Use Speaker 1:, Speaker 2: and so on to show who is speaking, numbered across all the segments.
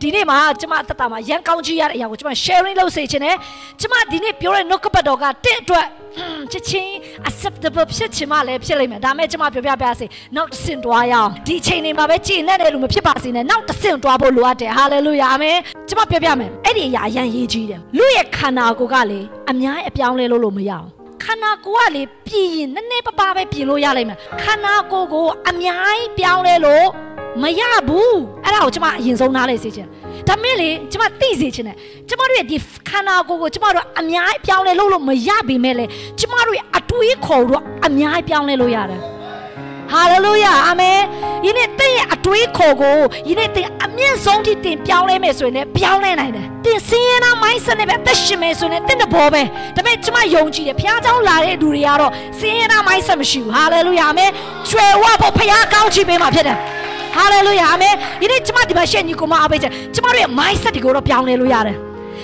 Speaker 1: ဒီနေ့မှာကျမအသက်တာမှာရန်ကောင်းကြီးရတဲ့အရာကိုကျမ sharing လုပ်စေချင်တယ်ကျမဒီနေ့ပြောတဲ့နှုတ်ကပတ်တော်ကတင့်အတွက်ချစ်ချင်း acceptable ဖြစ်ချင်မှလည်းဖြစ်လိမ့်မယ်ဒါမဲ့ကျမပြောပြပြစေနောက်တစ်ဆင့်တွားရအောင်ဒီချိန်နေမှာပဲကြည်နေတဲ့လူမဖြစ်ပါစေနဲ့နောက်တစ်ဆင့်တွားဖို့လိုအပ်တယ် hallelujah အာမင်ကျမပြောပြမယ်အဲ့ဒီအရာအရန်ရေးကြီးတယ်လူရဲ့ခန္ဓာကိုယ်ကလေအများအပြောင်းလဲလို့လို့မရအောင်ခန္ဓာကိုယ်ကလေပြည်ရင်နည်းနည်းပါးပါးပဲပြင်လို့ရလိမ့်မယ်ခန္ဓာကိုယ်ကိုအများကြီးပြောင်းလဲလို့ မရဘူးအဲ့ဒါကိုကျွန်မအရင်ဆုံးနားလေစေချင်ဒါမင်းလေကျွန်မသိစေချင်တယ်ကျွန်မတို့ရဲ့ဒီခန္ဓာကိုယ်ကိုကျွန်မတို့အများကြီးပြောင်းလဲလို့လို့မရပေမဲ့လေကျွန်မတို့ရဲ့အတွေးခေါ်တော့အများကြီးပြောင်းလဲလို့ရတယ်ဟာလေလုယာအာမင်ဒီနေ့တင့်ရဲ့အတွေးခေါ်ကိုဒီနေ့တင်အမြင့်ဆုံးထိတင်ပြောင်းလဲမယ်ဆိုရင်လည်းပြောင်းလဲနိုင်တယ်တင်စင်းရနာမိုင်းစနစ်ပဲသက်ရှင်မယ်ဆိုရင်တင့်တဘောပဲဒါပေမဲ့ကျွန်မယုံကြည်တယ်ဖခင်ကြောင့်လာတဲ့လူတွေကတော့စင်းရနာမိုင်းစမရှိဘူးဟာလေလုယာအာမင်ကျွယ်ဝဖို့ဖခင်ကောင်းချီးပေးမှာဖြစ်တယ် ဟာလေလုယာအာမင်ဒီနေ့ကျမဒီမှာရှေ့ညီကိုမအားပေးချက်ကျမတို့ရဲ့ mindset တွေကိုတော့ပြောင်းလဲလို့ရတယ်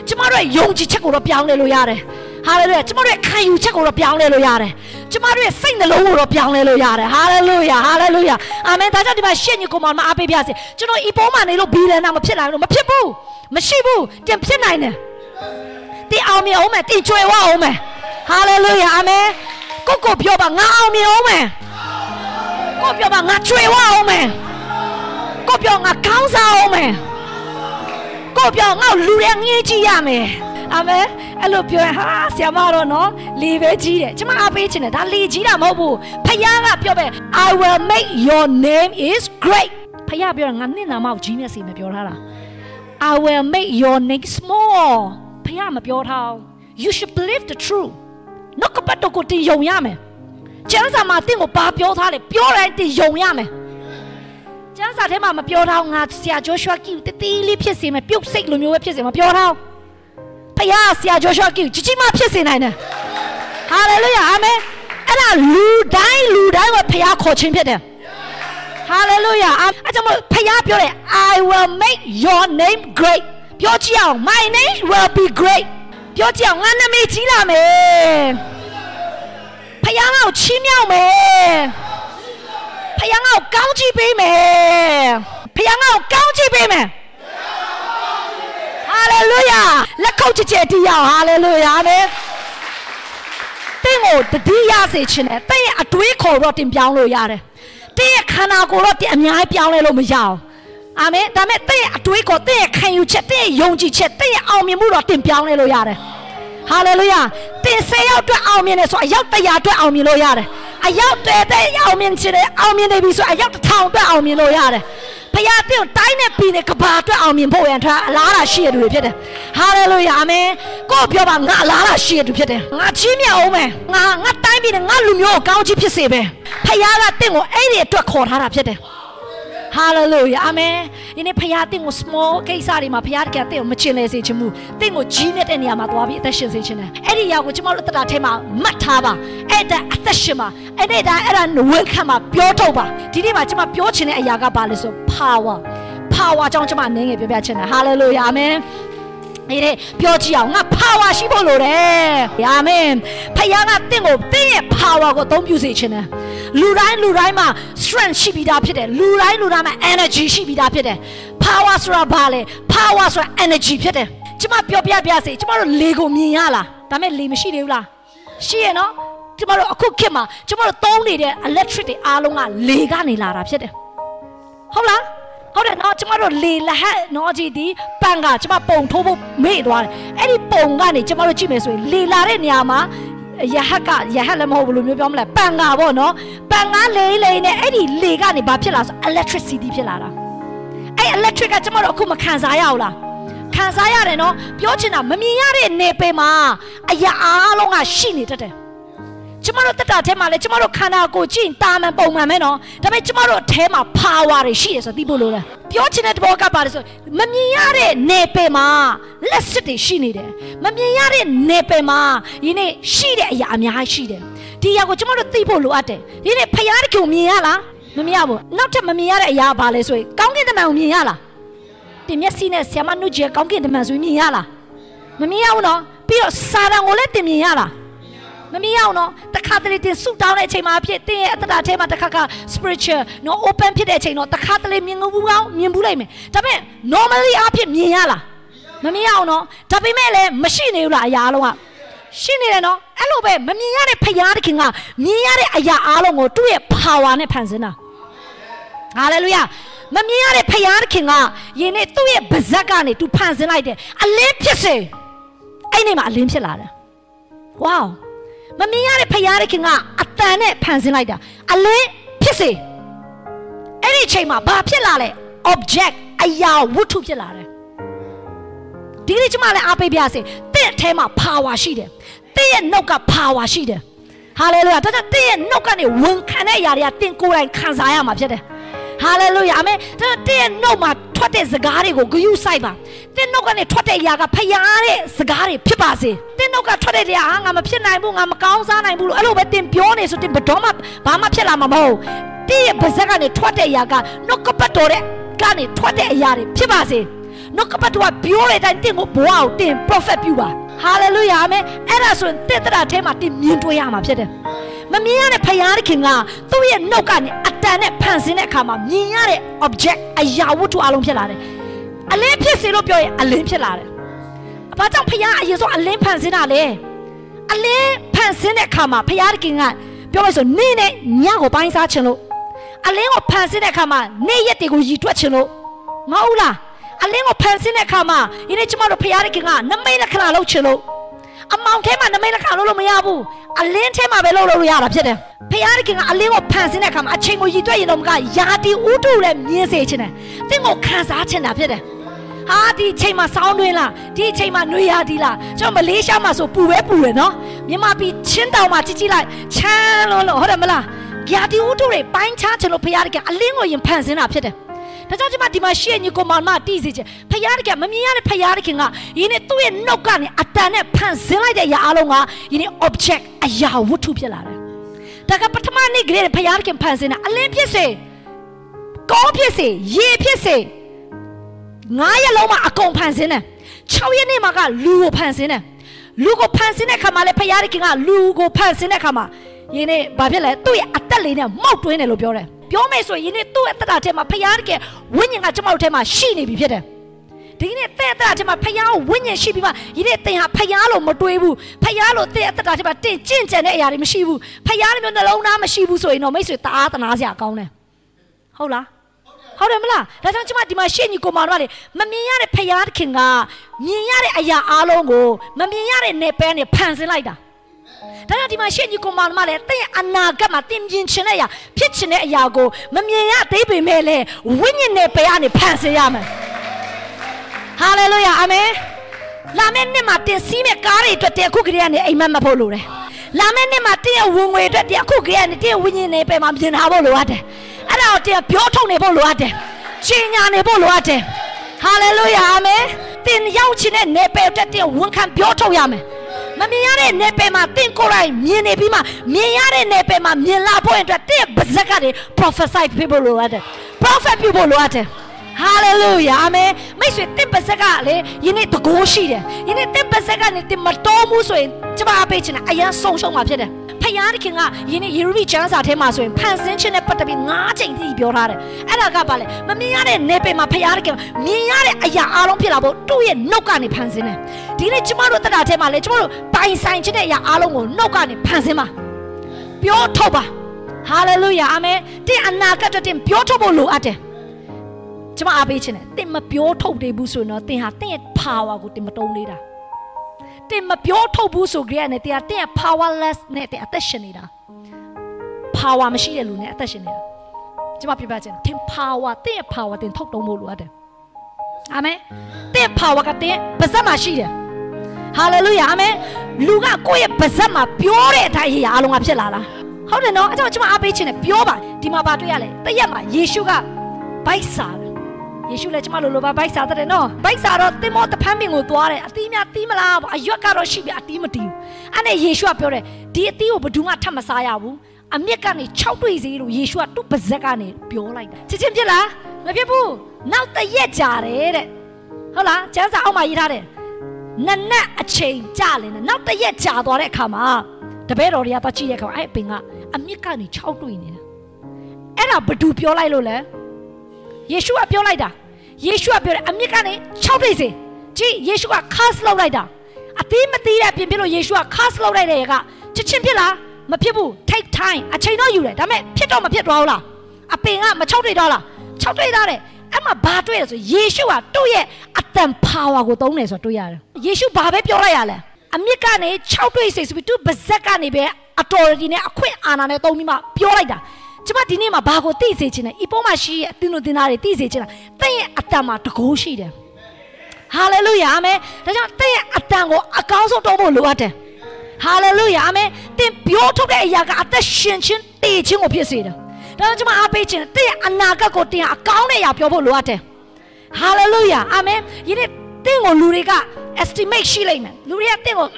Speaker 1: ကျမတို့ရဲ့ယုံကြည်ချက်ကိုတော့ပြောင်းလဲလို့ရတယ်ဟာလေလုယာကျမတို့ရဲ့ခံယူချက်ကိုတော့ပြောင်းလဲလို့ရတယ်ကျမတို့ရဲ့စိတ်နှလုံးကိုတော့ပြောင်းလဲလို့ရတယ်ဟာလေလုယာဟာလေလုယာအာမင်ဒါကြောင့်ဒီမှာရှေ့ညီကိုမအားပေးပြစေကျွန်တော်ဤပေါ်မှာနေလို့ဘီလန်နာမဖြစ်နိုင်ဘူးမဖြစ်ဘူးမရှိဘူးတင်ဖြစ်နိုင်တယ်တင်အောင်မြင်အောင်မယ်တင်ကြွယ်ဝအောင်မယ်ဟာလေလုယာအာမင်ကိုကိုပြောပါငါအောင်မြင်အောင်မယ်ကိုပြောပါငါကြွယ်ဝအောင်မယ် ကိုပြောငါကောင်းစားအောင်မယ်ကိုပြောငါလူတွေငေးကြည့်ရမယ်အာမင်အဲ့လိုပြောရင်ဟာဆရာမတော့နော်လေပဲကြီးတယ်ကျမအားပေးချင်တယ်ဒါလေကြီးတာမဟုတ်ဘူးဖခင်ကပြောပဲ I will make your name is great ဖခင်ပြောငါနှစ်နာမကိုကြီးမျက်စိမပြောထားတာ I will make your name small ဖခင်မပြောထား you should believe the truth နောက်ကပတ်တော့ကိုတင်ယုံရမယ်ကျမ်းစာမှာတင့်ကိုဘာပြောထားလဲပြောတိုင်းတင်ယုံရမယ် ကျမ်းစာထဲမှာမပြောထားငါဆရာဂျိုရှွာကီတတိလေးဖြစ်စေမယ်ပြုတ်စိတ်လိုမျိုးပဲဖြစ်စေမပြောထားဖခင်ဆရာဂျိုရှွာကီကြီးကြီးမဖြစ်စေနိုင်တယ်ဟာလေလုယာအာမင်အဲ့ဒါလူတိုင်းလူတိုင်းကိုဖခင်ခေါ်ခြင်းဖြစ်တယ် hallelujah အကြောင်းဖခင်ပြောတယ် I will make your name great ပြောကြည့်အောင် my name will be great ပြောကြည့်အောင်ငါနာမည်ကြီးလာမယ်ဖခင်ကိုချီးမြှောက်မယ် ဖခင်ကိုကောင်းချီးပေးမယ်ဖခင်ကိုကောင်းချီးပေးမယ်ဟာလေလုယာလက်ခုပ်ချစ်ချစ်တီးရအောင်ဟာလေလုယာအာမင်တင်းကိုတတိယစေခြင်းနဲ့တင်းရဲ့အတွေးခေါ်တော့တင်ပြောင်းလို့ရတယ်တင်းရဲ့ခန္ဓာကိုယ်တော့တင်အများကြီးပြောင်းလဲလို့မရအောင်အာမင်ဒါမဲ့တင်းရဲ့အတွေးခေါ်တင်းရဲ့ခံယူချက်တင်းရဲ့ယုံကြည်ချက်တင်းရဲ့အောင်မြင်မှုတော့တင်ပြောင်းလဲလို့ရတယ်ဟာလေလုယာတင်၁၀ယောက်အတွက်အောင်မြင်တယ်ဆိုအယောက်၁၀၀အတွက်အောင်မြင်လို့ရတယ် အယောက်တဲ့တဲ့အောင်မြင်ချင်တယ်အောင်မြင်နေပြီဆိုအယောက်တစ်ထောင်အတွက်အောင်မြင်လို့ရတယ်ဖခင်တင့်တိုင်းနဲ့ပြည်နဲ့ကဘာအတွက်အောင်မြင်ဖို့ရန်ထားအလားလာရှိရတူတွေဖြစ်တယ်ဟာလေလုယာအာမင်ကိုပြောပါငါအလားလာရှိရတူဖြစ်တယ်ငါချီးမြှောက်အောင်မယ်ငါငါတိုင်းပြည်နဲ့ငါလူမျိုးကိုကောင်းချီးဖြစ်စေပဲဖခင်ကတင့်ကိုအဲ့ဒီအတွက်ခေါ်ထားတာဖြစ်တယ် hallelujah amen ဒီနေ့ဖခင်တင့်ကို small ကိစ္စတွေမှာဖခင်တကယ်တင့်ကိုမချင်လေစေချင်ဘူးတင့်ကိုကြီးမြတ်တဲ့နေရာမှာသွားပြီးအသက်ရှင်စေချင်တယ်အဲ့ဒီအရာကိုကျွန်တော်တို့တတာထဲမှာမှတ်ထားပါအဲ့ဒါအသက်ရှင်ပါအဲ့ဒီဒါအဲ့ဒါဝန်ခံမှာပြောထုတ်ပါဒီနေ့မှာကျွန်မပြောချင်တဲ့အရာကဘာလဲဆို power power ကြောင့်ကျွန်မအနေငယ်ပြောပြချင်တယ် hallelujah amen ဒီနေ့ပြောကြည့်အောင်ငါ power ရှိဖို့လိုတယ်အာမင်ဖခင်ကတင့်ကိုတင့်ရဲ့ power ကိုအသုံးပြုစေခြင်းတယ်လူတိုင်းလူတိုင်းမှာ strength ရှိပြီးသားဖြစ်တယ်လူတိုင်းလူတိုင်းမှာ energy ရှိပြီးသားဖြစ်တယ် power ဆိုတာဘာလဲ power ဆိုတာ energy ဖြစ်တယ်ကျမပြောပြပြစေကျမတို့လေကိုမြင်ရလားဒါမဲ့လေမရှိသေးဘူးလားရှိရနော်ကျမတို့အခုခေတ်မှာကျမတို့သုံးနေတဲ့ electric တွေအားလုံးကလေကနေလာတာဖြစ်တယ်ဟုတ်လား ဟုတ်တယ်နော်ကျမတို့လေလဟတ်နော်ကြည့်ဒီပန်ကကျမပုံထိုးဖို့မေ့သွားတယ်အဲ့ဒီပုံကနေကျမတို့ကြည့်မယ်ဆိုရင်လေလာတဲ့နေရာမှာရဟက်ကရဟက်လည်းမဟုတ်ဘူးလို့မျိုးပြောမလဲပန်ကပေါ့နော်ပန်ကလေလေနဲ့အဲ့ဒီလေကနေဘာဖြစ်လာဆို electricity ဖြစ်လာတာအဲ့ electric ကကျမတို့အခုမခံစားရဘူးလားခံစားရတယ်နော်ပြောချင်တာမမြင်ရတဲ့နေပေမှာအရာအားလုံးကရှိနေတတ်တယ် ကျမတို့တက်တာထဲမှာလဲကျမတို့ခန္ဓာကိုယ်ကြည့်တာမန်ပုံမှန်ပဲနော်ဒါပေမဲ့ကျမတို့အထဲမှာ power တွေရှိရဆိုသိဖို့လိုတယ်ပြောချင်တဲ့တဘောကပါတယ်ဆိုမမြင်ရတဲ့နေပယ်မှာလက်စစ်တွေရှိနေတယ်မမြင်ရတဲ့နေပယ်မှာဒီနေ့ရှိတဲ့အရာအများကြီးရှိတယ်ဒီအရာကိုကျမတို့သိဖို့လိုအပ်တယ်ဒီနေ့ဖယားတခုမြင်ရလားမမြင်ရဘူးနောက်ထပ်မမြင်ရတဲ့အရာဘာလဲဆိုရင်ကောင်းကင်တမန်ကိုမြင်ရလားတင်မျက်စိနဲ့ဆ iam နုကြီးကောင်းကင်တမန်ဆိုမြင်ရလားမမြင်ရဘူးနော်ပြီးတော့စာတန်ကိုလည်းတင်မြင်ရလား မမမြင်ရအောင်နော်တခါတလေတင်ဆူတောင်းတဲ့အချိန်မှာဖြစ်တင်းရဲ့အတ္တတာထဲမှာတခါခါ spiritual နော် open ဖြစ်တဲ့အချိန်တော့တခါတလေမြင်ဘူးကောင်းမြင်ဘူးလိုက်မယ်ဒါပေမဲ့ normally အဖြစ်မြင်ရလားမမြင်ရအောင်နော်ဒါပေမဲ့လည်းမရှိနေဘူးလားအရာလုံးကရှိနေတယ်နော်အဲ့လိုပဲမမြင်ရတဲ့ဖရားသခင်ကမြင်ရတဲ့အရာအားလုံးကိုသူ့ရဲ့ power နဲ့ဖန်ဆင်းတာဟာလေလုယာမမြင်ရတဲ့ဖရားသခင်ကယင်းနဲ့သူ့ရဲ့ဗဇက်ကနေသူဖန်ဆင်းလိုက်တယ်အလင်းဖြစ်စေအဲ့ဒီမှာအလင်းဖြစ်လာတယ်ဝေါ မမြင်ရတဲ့ဖရားသခင်ကအတန်နဲ့ဖန်ဆင်းလိုက်တာအလင်းဖြစ်စေအဲ့ဒီအချိန်မှာဘာဖြစ်လာလဲ object အရာဝတ္ထုဖြစ်လာတယ်ဒီနေ့ကျမလည်းအားပေးပြစေတင့်အထဲမှာ power ရှိတယ်တင့်ရဲ့နှုတ်က power ရှိတယ်ဟာလေလုယာဒါကြောင့်တင့်ရဲ့နှုတ်ကနေဝန်ခံတဲ့အရာတွေကတင်ကိုယ်တိုင်ခံစားရမှာဖြစ်တယ် ဟာလေလုယာအာမင်ဒါတင့်ရဲ့နှုတ်မှာထွက်တဲ့စကားတွေကိုဂယုစိုက်ပါတင့်နှုတ်ကနေထွက်တဲ့အရာကဖျားတဲ့စကားတွေဖြစ်ပါစေတင့်နှုတ်ကထွက်တဲ့အရာဟာငါမဖြစ်နိုင်ဘူးငါမကောင်းစားနိုင်ဘူးလို့အဲ့လိုပဲတင်ပြောနေဆိုတင်ဘတော်မှဘာမှဖြစ်လာမှာမဟုတ်တင့်ရဲ့ပါဇက်ကနေထွက်တဲ့အရာကနှုတ်ကပတ်တော်တဲ့ကနေထွက်တဲ့အရာတွေဖြစ်ပါစေနှုတ်ကပတ်တော်ကပြောတဲ့အတိုင်းတင့်ကိုဘဝကိုတင် prophet ပြုပါဟာလေလုယာအာမင်အဲ့ဒါဆိုရင်တင့်တရာထဲမှာတင်မြင်တွေ့ရမှာဖြစ်တယ် မမြင်ရတဲ့ဖယားခင်ကသူ့ရဲ့နှုတ်ကနေအတန်နဲ့ဖန်ဆင်းတဲ့အခါမှာမြင်ရတဲ့ object အရာဝတ္ထုအလုံးဖြစ်လာတယ်အလင်းဖြစ်စေလို့ပြောရင်အလင်းဖြစ်လာတယ်။ဘာကြောင့်ဖယားအရင်ဆုံးအလင်းဖန်ဆင်းတာလဲ။အလင်းဖန်ဆင်းတဲ့အခါမှာဖယားခင်ကပြောလို့ဆိုနေ့နဲ့ညကိုပိုင်းစားခြင်းလို့အလင်းကိုဖန်ဆင်းတဲ့အခါမှာနေ့ရက်တွေကိုရည်တွက်ခြင်းလို့မဟုတ်လား။အလင်းကိုဖန်ဆင်းတဲ့အခါမှာဒီနေ့ကျမတို့ဖယားခင်ကနမိတ်လက္ခဏာလုပ်ခြင်းလို့ အမောင်ထဲမှာနမိတ်လက္ခဏာလုပ်လို့မရဘူးအလင်းထဲမှာပဲလုပ်လို့ရတာဖြစ်တယ်ဖခင်ကအလင်းကိုဖန်ဆင်းတဲ့အခါမှာအချိန်ကိုရည်တွက်ရင်တော့မကယာတီဥတုလည်းမြင်စေခြင်းတယ်သင်ကိုခံစားခြင်းတာဖြစ်တယ်ဟာဒီအချိန်မှာစောင်းတွင်းလားဒီအချိန်မှာနှွေရသည်လားကျွန်တော်မလေးရှားမှာဆိုပူပဲပူတယ်နော်မြန်မာပြည်ချင်းတောင်မှာကြည့်ကြည့်လိုက်ချမ်းလို့လို့ဟုတ်တယ်မလားယာတီဥတုတွေပိုင်းခြားခြင်းလို့ဖခင်ကအလင်းကိုရင်ဖန်ဆင်းတာဖြစ်တယ် ဒါကြောင့်ဒီမှာဒီမှာရှေ့ညီကိုမောင်မတီးစီခြင်းဖယားတကမမြင်ရတဲ့ဖယားတခင်ကယင်းနဲ့သူ့ရဲ့နှုတ်ကနေအတန်နဲ့ဖန်ဆင်းလိုက်တဲ့အရာအလုံးကယင်းနဲ့ object အရာဝတ္ထုဖြစ်လာတယ်။ဒါကပထမနေ့ကလေးဖယားတခင်ဖန်ဆင်းတာအလင်းဖြစ်စေကောင်းဖြစ်စေရေဖြစ်စေငါးရက်လုံးမှာအကုန်ဖန်ဆင်းတယ်။6ရက်နေ့မှာကလူကိုဖန်ဆင်းတယ်။လူကိုဖန်ဆင်းတဲ့ခါမှာလည်းဖယားတခင်ကလူကိုဖန်ဆင်းတဲ့ခါမှာယင်းနဲ့ဘာဖြစ်လဲသူ့ရဲ့အသက်လေးနဲ့မောက်တွင်းတယ်လို့ပြောတယ်။ ပြောမယ်ဆိုရင်ဒီနေ့သူ့ရဲ့တက်တာထဲမှာဖယားတကယ်ဝိညာဉ်ကကျမတို့ထဲမှာရှိနေပြီဖြစ်တယ်ဒီနေ့တဲ့တက်တာထဲမှာဖယားကိုဝိညာဉ်ရှိပြီးမှဒီနေ့သင်ဟာဖယားလို့မတွေးဘူးဖယားလို့တဲ့တက်တာထဲမှာတင်ကျင့်ကြံတဲ့အရာတွေမရှိဘူးဖယားလိုမျိုးနှလုံးသားမရှိဘူးဆိုရင်တော့မိတ်ဆွေတအားတနာစရာကောင်းတယ်ဟုတ်လားဟုတ်တယ်မလားဒါကြောင့်ကျမဒီမှာရှေ့ညီကိုမာတော့လေမမြင်ရတဲ့ဖယားသခင်ကမြင်ရတဲ့အရာအလုံးကိုမမြင်ရတဲ့နေပဲနဲ့ဖန်ဆင်းလိုက်တာ ဒါကြောင့်ဒီမှာရှေ့ညီကိုမောင်မလည်းတဲ့အာနာဂတ်မှာတင်ပြင်းချင်တဲ့အရာဖြစ်ချင်တဲ့အရာကိုမမြင်ရသေးပေမဲ့လည်းဝိညာဉ်နဲ့ပဲကနေဖန်ဆင်းရမယ်ဟာလေလုယာအာမင်လာမယ့်နေ့မှာတင်စီးမဲ့ကားတွေအတွက်တခုကလေးကနေအိမ်မက်မဖို့လိုတယ်လာမယ့်နေ့မှာတင်ရဲ့ဝင်ငွေအတွက်တခုကလေးကနေတင်ဝိညာဉ်နဲ့ပဲမှာမြင်ထားဖို့လိုအပ်တယ်အဲ့ဒါကိုတင်ပြောထုတ်နေဖို့လိုအပ်တယ်ချိန်ညာနေဖို့လိုအပ်တယ်ဟာလေလုယာအာမင်တင်ရောက်ချင်တဲ့နေပယ်အတွက်တင်ဝန်ခံပြောထုတ်ရမယ် မမြင်ရတဲ့နယ်ပယ်မှာတင့်ကိုယ်တိုင်မြင်နေပြီးမှမြင်ရတဲ့နယ်ပယ်မှာမြင်လာဖို့အတွက်တင့်ပါဇက်ကနေ prophesy ဖြစ်ဖို့လိုအပ်တယ် prophet ပြုဖို့လိုအပ်တယ် hallelujah အာမင်မိတ်ဆွေတင့်ပါဇက်ကလေယနေ့တကိုးရှိတယ်ယနေ့တင့်ပါဇက်ကနေတင်မတော်ဘူးဆိုရင်ကျမအပေးချင်တာအရန်ဆုံးရှုံးမှာဖြစ်တယ် ဖယားတခင်ကယနေ့ယေရမိကျမ်းစာထဲမှာဆိုရင်ဖန်ဆင်းခြင်းနဲ့ပတ်သက်ပြီး၅ချိန်ထိပြောထားတယ်အဲ့ဒါကဘာလဲမမြင်ရတဲ့နေပင်မှာဖယားတခင်မြင်ရတဲ့အရာအလုံးဖြစ်လာဖို့သူ့ရဲ့နှုတ်ကနေဖန်ဆင်းတယ်ဒီနေ့ကျမတို့တက်တာထဲမှာလေကျမတို့ပိုင်ဆိုင်ခြင်းတဲ့အရာအလုံးကိုနှုတ်ကနေဖန်ဆင်းပါပြောထုတ်ပါဟာလေလုယာအာမင်တင်အနာဂတ်တင်ပြောထုတ်ဖို့လိုအပ်တယ်ကျမအားပေးခြင်းနဲ့တင်မပြောထုတ်သေးဘူးဆိုရင်တော့တင်ဟာတင်ရဲ့ power ကိုတင်မတုံးသေးတာ တင်မပြောထုတ်ဘူးဆိုကြရတဲ့တရားတင် powerless နဲ့တင်အသက်ရှင်နေတာ power မရှိတဲ့လူနဲ့အသက်ရှင်နေတာကျွန်မပြပြချင်တင် power တင် power တင်ထုတ်တုံးဖို့လိုအပ်တယ်အာမင်တင် power ကတင်ပါဇက်မှာရှိတယ် hallelujah အာမင်လူကကိုယ့်ရဲ့ပါဇက်မှာပြောတဲ့အတိုင်းအရာအလုံးကဖြစ်လာလားဟုတ်တယ်နော်အဲကြောင့်ကျွန်မအားပေးခြင်းနဲ့ပြောပါဒီမှာပါတွေ့ရလေတရက်မှာယေရှုကဗိုက်စားတယ် ယေရှုလည်းကျမလိုလိုပါဗိုက်စားတဲ့နော်ဗိုက်စားတော့တင်မောတဖန်းပင်ကိုသွားတယ်အသီးများတီးမလားအရွက်ကတော့ရှိပြီအတီးမတီးဘူးအဲ့နဲ့ယေရှုကပြောတယ်ဒီအသီးကိုဘယ်သူမှထပ်မစားရဘူးအမြင့်ကနေ6တွေ့စေလို့ယေရှုကသူ့ပါဇက်ကနေပြောလိုက်တာချစ်ချင်းဖြစ်လားမဖြစ်ဘူးနောက်တရက်ကြာတယ်တဲ့ဟုတ်လားကျမ်းစာအောက်မှာရေးထားတယ်နနက်အချိန်ကြာလင်းတယ်နောက်တရက်ကြာသွားတဲ့အခါမှာတပည့်တော်တွေကသွားကြည့်တဲ့အခါအဲ့အပင်ကအမြစ်ကနေ6တွေ့နေတာအဲ့ဒါဘသူပြောလိုက်လို့လဲ ယေရှုကပြောလိုက်တာယေရှုကပြောတယ်အမြစ်ကနေ6တွေ့စေကြည့်ယေရှုက cast လောက်လိုက်တာအသေးမသေးတဲ့ပြင်ပြလို့ယေရှုက cast လောက်လိုက်တဲ့ရေကချက်ချင်းဖြစ်လားမဖြစ်ဘူး take time အချိန်တော့ယူတယ်ဒါပေမဲ့ဖြစ်တော့မဖြစ်တော့ဘူးလားအပင်ကမ6တွေ့တော့လား6တွေ့သားတယ်အဲ့မှာဘာတွေ့ရဆိုယေရှုကသူ့ရဲ့အတန် power ကိုသုံးတယ်ဆိုတော့တွေ့ရတယ်ယေရှုဘာပဲပြောလိုက်ရလဲအမြစ်ကနေ6တွေ့စေဆိုပြီးသူဗဇက်ကနေပဲ authority နဲ့အခွင့်အာဏာနဲ့သုံးပြီးမှပြောလိုက်တာ ကျမဒီနေ့မှာဘာကိုသိစေချင်လဲဤပေါ်မှာရှိရဲ့အသင်းတို့တင်သားတွေသိစေချင်တာတင့်ရဲ့အတန်မှာတကိုးရှိတယ်ဟာလေလုယာအာမင်ဒါကြောင့်တင့်ရဲ့အတန်ကိုအကောင်းဆုံးတော့ဖို့လိုအပ်တယ်ဟာလေလုယာအာမင်တင်ပြောထုတ်တဲ့အရာကအသက်ရှင်ခြင်းတည်ခြင်းကိုဖြစ်စေတယ်ဒါကြောင့်ကျွန်မအားပေးခြင်းတင့်ရဲ့အနာဂတ်ကိုတင်အကောင်းတဲ့အရာပြောဖို့လိုအပ်တယ်ဟာလေလုယာအာမင်ယနေ့တင့်ကိုလူတွေက estimate ရှိလိုက်မယ်လူတွေကတင့်ကို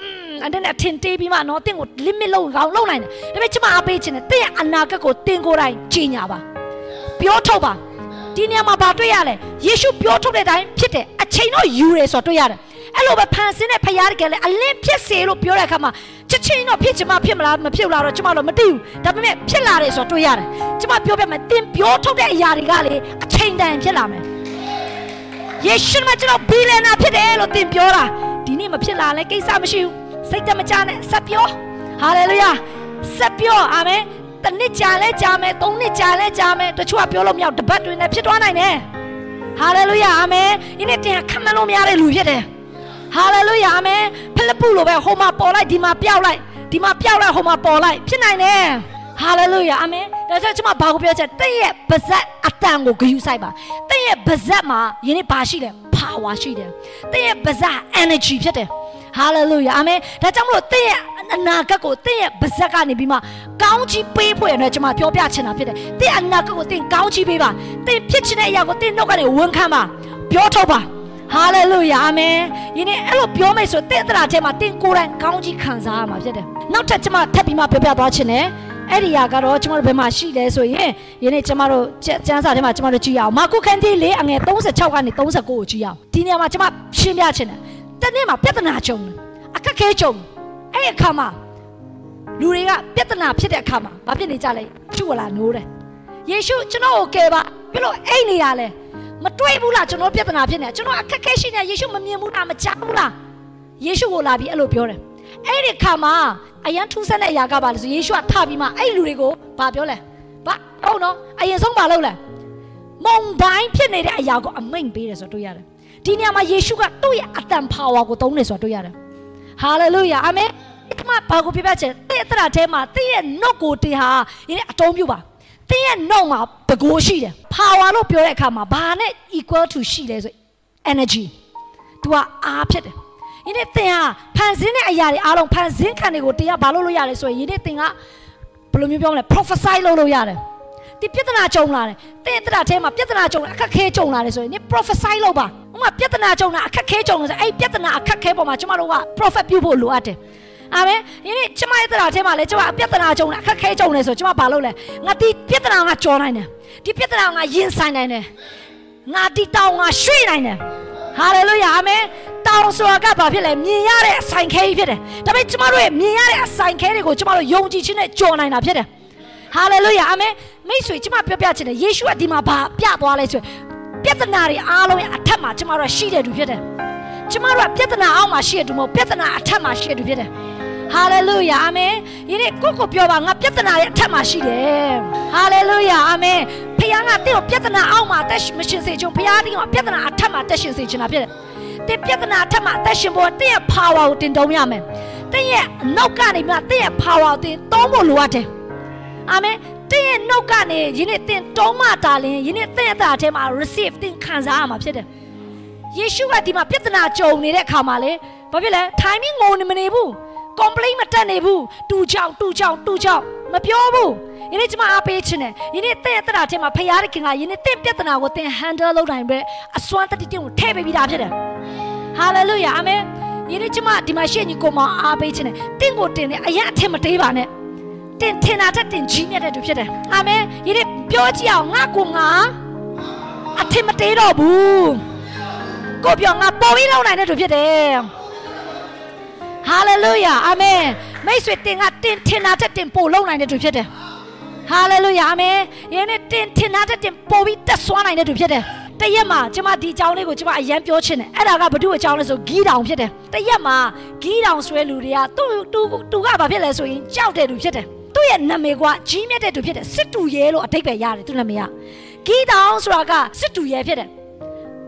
Speaker 1: အဲ့ဒါနဲ့ထင်သေးပြီးမှနော်တင့်ကို limit လောက်ကောင်းလောက်နိုင်တယ်ဒါပေမဲ့ကျွန်မအားပေးခြင်းနဲ့တင့်ရဲ့အနာဂတ်ကိုတင်ကိုယ်တိုင်ကြီးညာပါပြောထုတ်ပါဒီနေရာမှာဘာတွေ့ရလဲယေရှုပြောထုတ်တဲ့အတိုင်းဖြစ်တယ်အချိန်တော့ယူရဲဆိုတော့တွေ့ရတယ်အဲ့လိုပဲဖန်ဆင်းတဲ့ဖရားတကယ်လဲအလင်းဖြစ်စေလို့ပြောတဲ့အခါမှာချက်ချင်းတော့ဖြစ်ချင်မှဖြစ်မလားမဖြစ်လားတော့ကျွန်မတို့မသိဘူးဒါပေမဲ့ဖြစ်လာတယ်ဆိုတော့တွေ့ရတယ်ကျွန်မပြောပြမယ်တင်ပြောထုတ်တဲ့အရာတွေကလေအချိန်တန်ဖြစ်လာမယ်ယေရှုမကျွန်တော်ဘီလီနာဖြစ်တယ်လို့တင်ပြောတာဒီနေ့မဖြစ်လာလဲကိစ္စမရှိဘူး စိတ်တမကြနဲ့ဆက်ပြောဟာလေလုယာဆက်ပြောအာမင်တနစ်ကြာလဲကြာမယ်သုံးနှစ်ကြာလဲကြာမယ်တချို့ကပြောလို့မရတပတ်တွင်နဲ့ဖြစ်သွားနိုင်တယ်ဟာလေလုယာအာမင်ဒီနေ့တင်ခံမလို့မရတဲ့လူဖြစ်တယ်ဟာလေလုယာအာမင်ဖိလိပ္ပုလိုပဲဟိုမှာပေါ်လိုက်ဒီမှာပြောက်လိုက်ဒီမှာပြောက်လိုက်ဟိုမှာပေါ်လိုက်ဖြစ်နိုင်တယ်ဟာလေလုယာအာမင်ဒါကြောင့်ကျွန်မဘာကိုပြောချင်တဲ့ရဲ့ပါဇက်အတန်ကိုဂယူဆိုင်ပါတဲ့ရဲ့ပါဇက်မှာယနေ့ဘာရှိလဲ power ရှိတယ်တဲ့ရဲ့ပါဇက် energy ဖြစ်တယ် ဟာလေလုယာအာမင်ဒါကြောင့်မလို့သင်ရဲ့အနာဂတ်ကိုသင်ရဲ့ပါဇက်ကနေပြီးမှကောင်းချီးပေးဖို့ရတဲ့ကျွန်မပြောပြချင်တာဖြစ်တယ်သင်အနာဂတ်ကိုသင်ကောင်းချီးပေးပါသင်ဖြစ်ချင်တဲ့အရာကိုသင်နှုတ်ကနေဝန်ခံပါပြောထုတ်ပါဟာလေလုယာအာမင်ယနေ့အဲ့လိုပြောမယ်ဆိုတင့်တရာထဲမှာတင်ကိုယ်တိုင်ကောင်းကြီးခံစားရမှာဖြစ်တယ်နောက်ထပ်ကျွန်မထပ်ပြီးမှပြောပြသွားချင်တယ်အဲ့ဒီຢာကတော့ကျွန်တော်တို့ဘယ်မှာရှိလဲဆိုရင်ယနေ့ကျွန်တော်တို့ကျန်းစာထဲမှာကျွန်တော်တို့ကြည့်ရအောင်မာကုခန်းကြီးလေးအငယ်36ကနေ39ကိုကြည့်ရအောင်ဒီနေရာမှာကျွန်မရှင်းပြချင်တယ် တနေ့မှာပြဿနာကြုံတယ်အခက်ခဲကြုံအဲ့ဒီအခါမှာလူတွေကပြဿနာဖြစ်တဲ့အခါမှာဘာဖြစ်နေကြလဲကျူလာနိုးတယ်ယေရှုကျွန်တော်ကိုကယ်ပါပြီးလို့အိတ်နေရလဲမတွေးဘူးလားကျွန်တော်ပြဿနာဖြစ်နေကျွန်တော်အခက်ခဲရှိနေယေရှုမမြင်ဘူးလားမကြားဘူးလားယေရှုကိုလာပြီးအဲ့လိုပြောတယ်အဲ့ဒီခါမှာအရန်ထူးဆန်းတဲ့အရာကပါလို့ဆိုယေရှုကထပြီးမှအဲ့လူတွေကိုဘာပြောလဲဘာဟုတ်နော်အရင်ဆုံးမလုပ်လဲမုံတိုင်းဖြစ်နေတဲ့အရာကိုအမိန်ပေးတယ်ဆိုတော့တွေ့ရတယ် ဒီနေရာမှာယေရှုကသူ့ရဲ့အတန် power ကိုသုံးတယ်ဆိုတော့တွေ့ရတယ်ဟာလေလုယာအာမင်ဒီမှာဘာကိုပြပြချင်တဲ့တရထဲမှာတည့်ရဲ့နှုတ်ကိုတင်ဟာဒီနေ့အတုံးပြုပါသင်ရဲ့နှုတ်မှာတကိုးရှိတယ် power လို့ပြောတဲ့အခါမှာဘာနဲ့ equal to ရှိလဲဆို energy तू ကအားဖြစ်တယ်ယနေ့သင်ဟာဖန်ဆင်းတဲ့အရာတွေအားလုံးဖန်ဆင်းခံတွေကိုတရားဘာလို့လို့ရလဲဆိုရင်ယနေ့သင်ကဘယ်လိုမျိုးပြောမလဲ prophesy လုပ်လို့ရတယ်ဒီပြဿနာကြုံလာတယ်တင်းတရထဲမှာပြဿနာကြုံလာအခက်ခဲကြုံလာတယ်ဆိုရင်ဒီ prophesy လုပ်ပါ ဥမာပြဿနာကြုံလာအခက်ခဲကြုံလာဆိုအဲ့ပြဿနာအခက်ခဲပေါ်မှာကျမတို့က prophet ပြုဖို့လိုအပ်တယ်အာမင်ယနေ့ကျမရဲ့တရာထဲမှာလဲကျမပြဿနာကြုံလာအခက်ခဲကြုံနေဆိုကျမဘာလုပ်လဲငါဒီပြဿနာငါကြော်နိုင်တယ်ဒီပြဿနာငါရင်ဆိုင်နိုင်တယ်ငါဒီတောင်းငါရွှေ့နိုင်တယ်ဟာလေလုယာအာမင်တောင်းဆိုတာကဘာဖြစ်လဲမြင်ရတဲ့အဆိုင်ခဲကြီးဖြစ်တယ်ဒါပေမဲ့ကျမတို့ရဲ့မြင်ရတဲ့အဆိုင်ခဲတွေကိုကျမတို့ယုံကြည်ခြင်းနဲ့ကြော်နိုင်တာဖြစ်တယ်ဟာလေလုယာအာမင်မိတ်ဆွေကျမပြောပြချင်တယ်ယေရှုကဒီမှာဘာပြသွားလဲဆို ပြဿနာတွေအားလုံးရဲ့အထက်မှာကျမတို့ရှိတဲ့သူဖြစ်တယ်ကျမတို့ကပြဿနာအောက်မှာရှိတဲ့သူမဟုတ်ပြဿနာအထက်မှာရှိတဲ့သူဖြစ်တယ်ဟာလေလုယာအာမင်ဒီနေ့ကိုကိုပြောပါငါပြဿနာရဲ့အထက်မှာရှိတယ်ဟာလေလုယာအာမင်ဖခင်ကတင့်ကိုပြဿနာအောက်မှာတက်မရှင်စေချင်ဖခင်ကပြဿနာအထက်မှာတက်ရှင်စေချင်တာဖြစ်တယ်တင်ပြဿနာအထက်မှာအသက်ရှင်ဖို့တင့်ရဲ့ power ကိုတင်တုံးရမယ်တင့်ရဲ့နောက်ကနေမှတင့်ရဲ့ power ကိုတင်သုံးဖို့လိုအပ်တယ်အာမင် တင်းရဲ့နှုတ်ကနေယနေ့တင်တုံးမတာလင်းယနေ့တင့်အသားထဲမှာ receive တင်ခံစားရမှာဖြစ်တယ်ယေရှုကဒီမှာပြဿနာကြုံနေတဲ့အခါမှာလေဘာဖြစ်လဲ timing ငုံနေမနေဘူး complain မတက်နေဘူးတူချောင်းတူချောင်းတူချောင်းမပြောဘူးယနေ့ကျွန်မအားပေးခြင်းနဲ့ယနေ့တဲ့တရာထဲမှာဖခင်ခင်ကယနေ့တဲ့ပြဿနာကိုသင် handle လုပ်နိုင်ပဲအစွမ်းတတိတင်ကိုထည့်ပေးပြီးသားဖြစ်တယ် hallelujah အာမင်ယနေ့ကျွန်မဒီမှာရှေ့ညီကိုမအားပေးခြင်းနဲ့တင့်ကိုတင်တယ်အရင်အထင်မသေးပါနဲ့ တင်ထင်တာတက်တင်ကြီးမြတ်တဲ့သူဖြစ်တယ်အာမင်ယနေ့ပြောကြည့်အောင်ငါကိုငါအထင်မသေးတော့ဘူးကိုပြောငါပေါ်ပြီးလောက်နိုင်တဲ့သူဖြစ်တယ်ဟာလေလုယာအာမင်မမိတ်ဆွေတင်ကတင်ထင်တာတက်တင်ပို့လုံနိုင်တဲ့သူဖြစ်တယ်ဟာလေလုယာအာမင်ယနေ့တင်ထင်တာတက်တင်ပို့ပြီးတက်ဆွမ်းနိုင်တဲ့သူဖြစ်တယ်တရက်မှာကျမဒီအကြောင်းလေးကိုကျမအရန်ပြောချင်တယ်အဲ့ဒါကဘ ᱹ အကြောင်းလဲဆိုဂီးတောင်ဖြစ်တယ်တရက်မှာဂီးတောင်ဆွဲလူတွေကသူ့သူသူကဘာဖြစ်လဲဆိုရင်ကြောက်တဲ့သူဖြစ်တယ်သူ့ရဲ့နာမည်ကကြီးမြတ်တဲ့သူဖြစ်တယ်စစ်တူရဲလို့အတိတ်ပဲရတယ်သူ့နာမည်ကဂီးတောင်ဆိုတာကစစ်တူရဲဖြစ်တယ်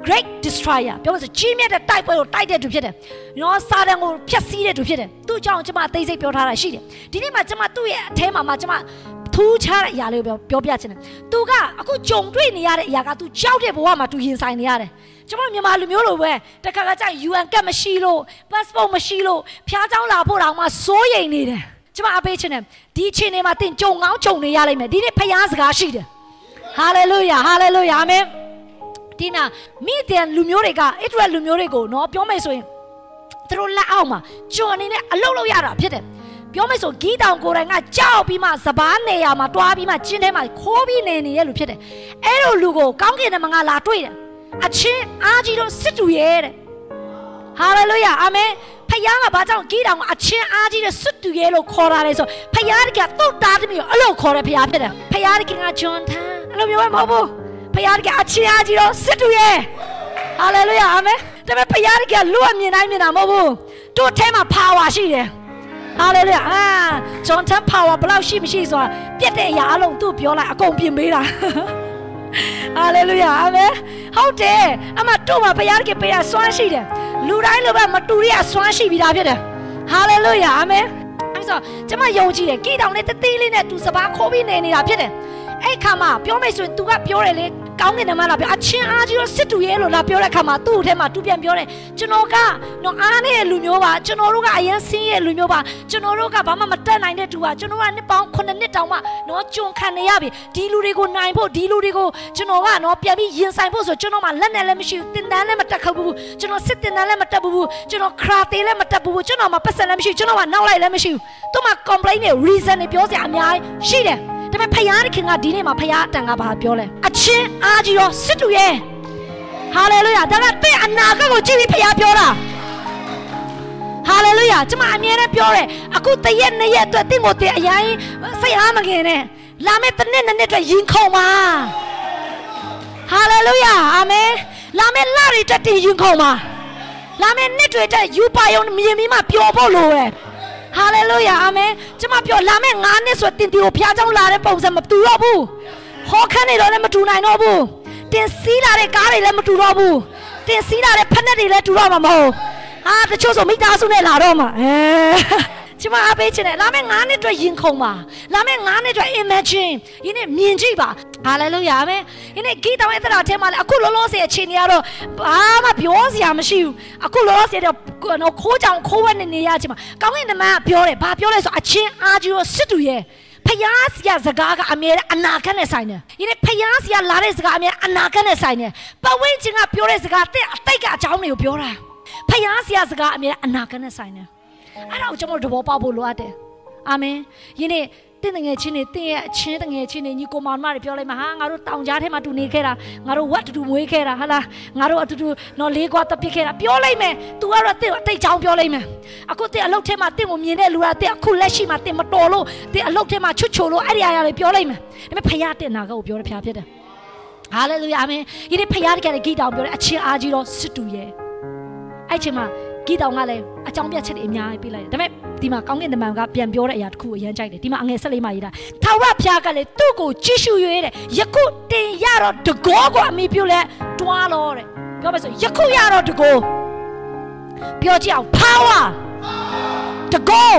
Speaker 1: great destroyer ပြောလို့ဆိုကြီးမြတ်တဲ့တိုက်ပွဲကိုတိုက်တဲ့သူဖြစ်တယ်။နော်စာတန်ကိုဖျက်ဆီးတဲ့သူဖြစ်တယ်။သူ့ကြောင့်ကျွန်မအသေးစိတ်ပြောထားတာရှိတယ်။ဒီနေ့မှကျွန်မသူ့ရဲ့အထဲမှာမှကျွန်မထူးခြားတဲ့အရာလေးကိုပြောပြချင်တယ်။ तू ကအခုကြုံတွေ့နေရတဲ့အရာက तू ကြောက်တဲ့ဘဝမှာ तू ရင်ဆိုင်နေရတယ်။ကျွန်မမြန်မာလူမျိုးလိုပဲတခါကကြာ UN ကတ်မရှိလို့ passport မရှိလို့ဖျားเจ้าလာဖို့တောင်မှစိုးရိမ်နေတယ်။ ကျွန်မအပေးချင်တယ်ဒီအချိန်မှာတင်ကြုံငောင်းကြုံနေရလိမ့်မယ်။ဒီနေ့ဖျားစကားရှိတယ်။ hallelujah hallelujah amen ဒီနာမိတဲ့လူမျိုးတွေကဣသရေလလူမျိုးတွေကိုနော်ပြောမယ်ဆိုရင်သူတို့လက်အောက်မှာကျွန်အနေနဲ့အလုပ်လုပ်ရတာဖြစ်တယ်ပြောမယ်ဆိုဂီးတောင်ကိုယ်တိုင်ကကြောက်ပြီးမှစပားနေရမှာတွားပြီးမှကျင်းထဲမှာခိုးပြီးနေနေရလူဖြစ်တယ်အဲ့လိုလူကိုကောင်းကင်နဲ့မငါလာတွေ့တယ်အချင်းအားကြီးတော့စစ်တူရဲ့တဲ့ဟာလေလုယာအာမင် ဖယားကဘာကြောင့်ကြီးတောင်အချင်းအားကြီးတဲ့စွတ်တူရဲလို့ခေါ်တာလဲဆိုဖယားကတုတ်တာတမျိုးအဲ့လိုခေါ်တယ်ဖယားဖြစ်တယ်ဖယားကငါဂျွန်ထန်အဲ့လိုမျိုးမဟုတ်ဘူးဖယားကအချင်းအားကြီးတော့စွတ်တူရဲဟာလေလုယာအာမင်ဒါပေမဲ့ဖယားကလူအမြင်တိုင်းမြင်တာမဟုတ်ဘူးတို့ထဲမှာ power ရှိတယ်ဟာလေလုယာအာဂျွန်ထန် power ဘယ်လောက်ရှိမရှိဆိုတာပြက်တဲ့အရာအလုံးသူ့ပြောလိုက်အကုန်ပြင်ပေးတာ ဟာလေလုယာအာမင်ဟုတ်တယ်အမတို့မှာဘုရားကပေးရစွမ်းရှိတယ်လူတိုင်းလိုပဲမတူရစွမ်းရှိပြီးသားဖြစ်တယ်ဟာလေလုယာအာမင်အဲ့ဆိုကျွန်မယုံကြည်တယ်ကိတောင်နဲ့တသေးလေးနဲ့သူစပားခိုးပြီးနေနေတာဖြစ်တယ်အဲ့ခါမှာပြောမယ်ဆိုရင် तू ကပြောတယ်လေ ကောင်းကင်နမလာပြောအချင်းအားကြီးတော့စစ်တူရဲလို့လာပြောတဲ့ခါမှာသူ့အထက်မှာသူပြန်ပြောတယ်ကျွန်တော်ကနော်အားနဲ့လူမျိုးပါကျွန်တော်တို့ကအရင်ဆင်းရဲလူမျိုးပါကျွန်တော်တို့ကဘာမှမတက်နိုင်တဲ့သူပါကျွန်တော်ကနှစ်ပေါင်း9နှစ်တောင်မှနော်ကြုံခံနေရပြီဒီလူတွေကိုနိုင်ဖို့ဒီလူတွေကိုကျွန်တော်ကနော်ပြန်ပြီးရင်ဆိုင်ဖို့ဆိုကျွန်တော်မှလက်နဲ့လည်းမရှိဘူးတင်တန်းလည်းမတက်ခဘူးကျွန်တော်စစ်တင်တန်းလည်းမတက်ဘူးကျွန်တော်ခရာတေးလည်းမတက်ဘူးကျွန်တော်မှပတ်စံလည်းမရှိကျွန်တော်မှနောက်လိုက်လည်းမရှိဘူးသူမှ complain တွေ reason တွေပြောစရာအများကြီးရှိတယ် ဒါပေမဲ့ဖယားခင်ကဒီနေ့မှာဖယားအတန်ကဘာပြောလဲအချင်းအားကြီးရောစစ်တူရဲ့ဟာလေလုယာဒါကတဲ့အနာဂတ်ကိုကြည့်ပြီးဖယားပြောတာဟာလေလုယာကျွန်မအမြဲတမ်းပြောတယ်အခုတရက်နှစ်ရက်အတွက်တင့်ကိုတည်းအရင်စိတ်အားမငင်နဲ့လာမယ့်တစ်နှစ်နှစ်နှစ်အတွက်ရင်ခုန်ပါဟာလေလုယာအာမင်လာမယ့်လတွေအတွက်တင်ရင်ခုန်ပါလာမယ့်နှစ်တွေအတွက်ယူပါယုံမြင်ပြီးမှပျော်ဖို့လိုတယ် ဟာလေလုယာအာမင်ကျမပြောလာမယ့်9နှစ်ဆိုတင်တီကိုဘုရားကြောင့်လာတဲ့ပုံစံမတူတော့ဘူးဟောခန်းနေတော့လည်းမတူနိုင်တော့ဘူးတင်စီးလာတဲ့ကားတွေလည်းမတူတော့ဘူးတင်စီးလာတဲ့ဖက်နှက်တွေလည်းတူတော့မှာမဟုတ်ဟာတချို့ဆိုမိသားစုနဲ့လာတော့မှာအဲ ကျမအားပေးချင်တယ်လာမယ့်9နှစ်အတွက်ရင်ခုန်ပါလာမယ့်9နှစ်အတွက် imagine ယင်းနဲ့မြင်ကြည့်ပါဟာလေလုယာအာမင်ယင်းနဲ့ဂီတောင်ရဲ့သရာထဲမှာလည်းအခုလောလောဆယ်အချိန်တွေကတော့ဘာမှပြောစရာမရှိဘူးအခုလောလောဆယ်တော့နော်ခိုးကြောင်ခိုးဝက်နေနေရချင်မှာကောင်းကင်နမကပြောတယ်ဘာပြောလဲဆိုအချင်းအာဂျီရောစစ်တူရဲ့ဖယားစီရစကားကအမြဲအနာဂတ်နဲ့ဆိုင်တယ်။ဒီနေ့ဖယားစီရလာတဲ့စကားအမြဲအနာဂတ်နဲ့ဆိုင်တယ်။ပဝင်းချင်းကပြောတဲ့စကားတဲ့အတိတ်ကအကြောင်းတွေကိုပြောတာ။ဖယားစီရစကားအမြဲအနာဂတ်နဲ့ဆိုင်တယ်။ အဲ့ဒါကိုကျွန်တော်တို့သဘောပေါက်ဖို့လိုအပ်တယ်။အာမင်။ယနေ့တင့်တငယ်ချင်းတွေတင့်ရဲ့အချင်းတငယ်ချင်းတွေညီကိုမောင်မတွေပြောလိုက်မှာဟာငါတို့တောင်ကြားထဲမှာတူနေခဲ့တာငါတို့ဝတ်တူတူမွေးခဲ့တာဟာလားငါတို့အတူတူနော်လေးကွာတပစ်ခဲ့တာပြောလိုက်မယ် तू ကတော့တင့်အတိတ်ချောင်းပြောလိုက်မယ်အခုတင့်အလုတ်ထဲမှာတင့်ကိုမြင်တဲ့လူကတင့်အခုလက်ရှိမှာတင့်မတော်လို့တင့်အလုတ်ထဲမှာချွတ်ချိုလို့အဲ့ဒီအရာတွေပြောလိုက်မယ်ဒါပေမဲ့ဖခင်တင့်နာကိုပြောတယ်ဖခင်ဖြစ်တယ်ဟာလေလုယာအာမင်ဒီနေ့ဖခင်တကယ်ဂီတောင်ပြောတယ်အချင်းအားကြီးတော့စစ်တူရဲ့အဲ့ချိန်မှာ ဂီတောင်ကလည်းအကြောင်းပြချက်တွေအများကြီးပေးလိုက်တယ်ဒါပေမဲ့ဒီမှာကောင်းကင်တမန်ကပြန်ပြောတဲ့အရာတစ်ခုကိုအရင်ကြိုက်တယ်ဒီမှာအငယ်ဆက်လေးမှရေးတာထာဝရဘုရားကလည်းသူ့ကိုကြည့်ရှု၍တဲ့ယခုတင်ရတော့တကောကိုအမိပြုလဲတွားလို့တဲ့ပြောမယ်ဆိုယခုရတော့တကောပြောကြည့်အောင် power တကော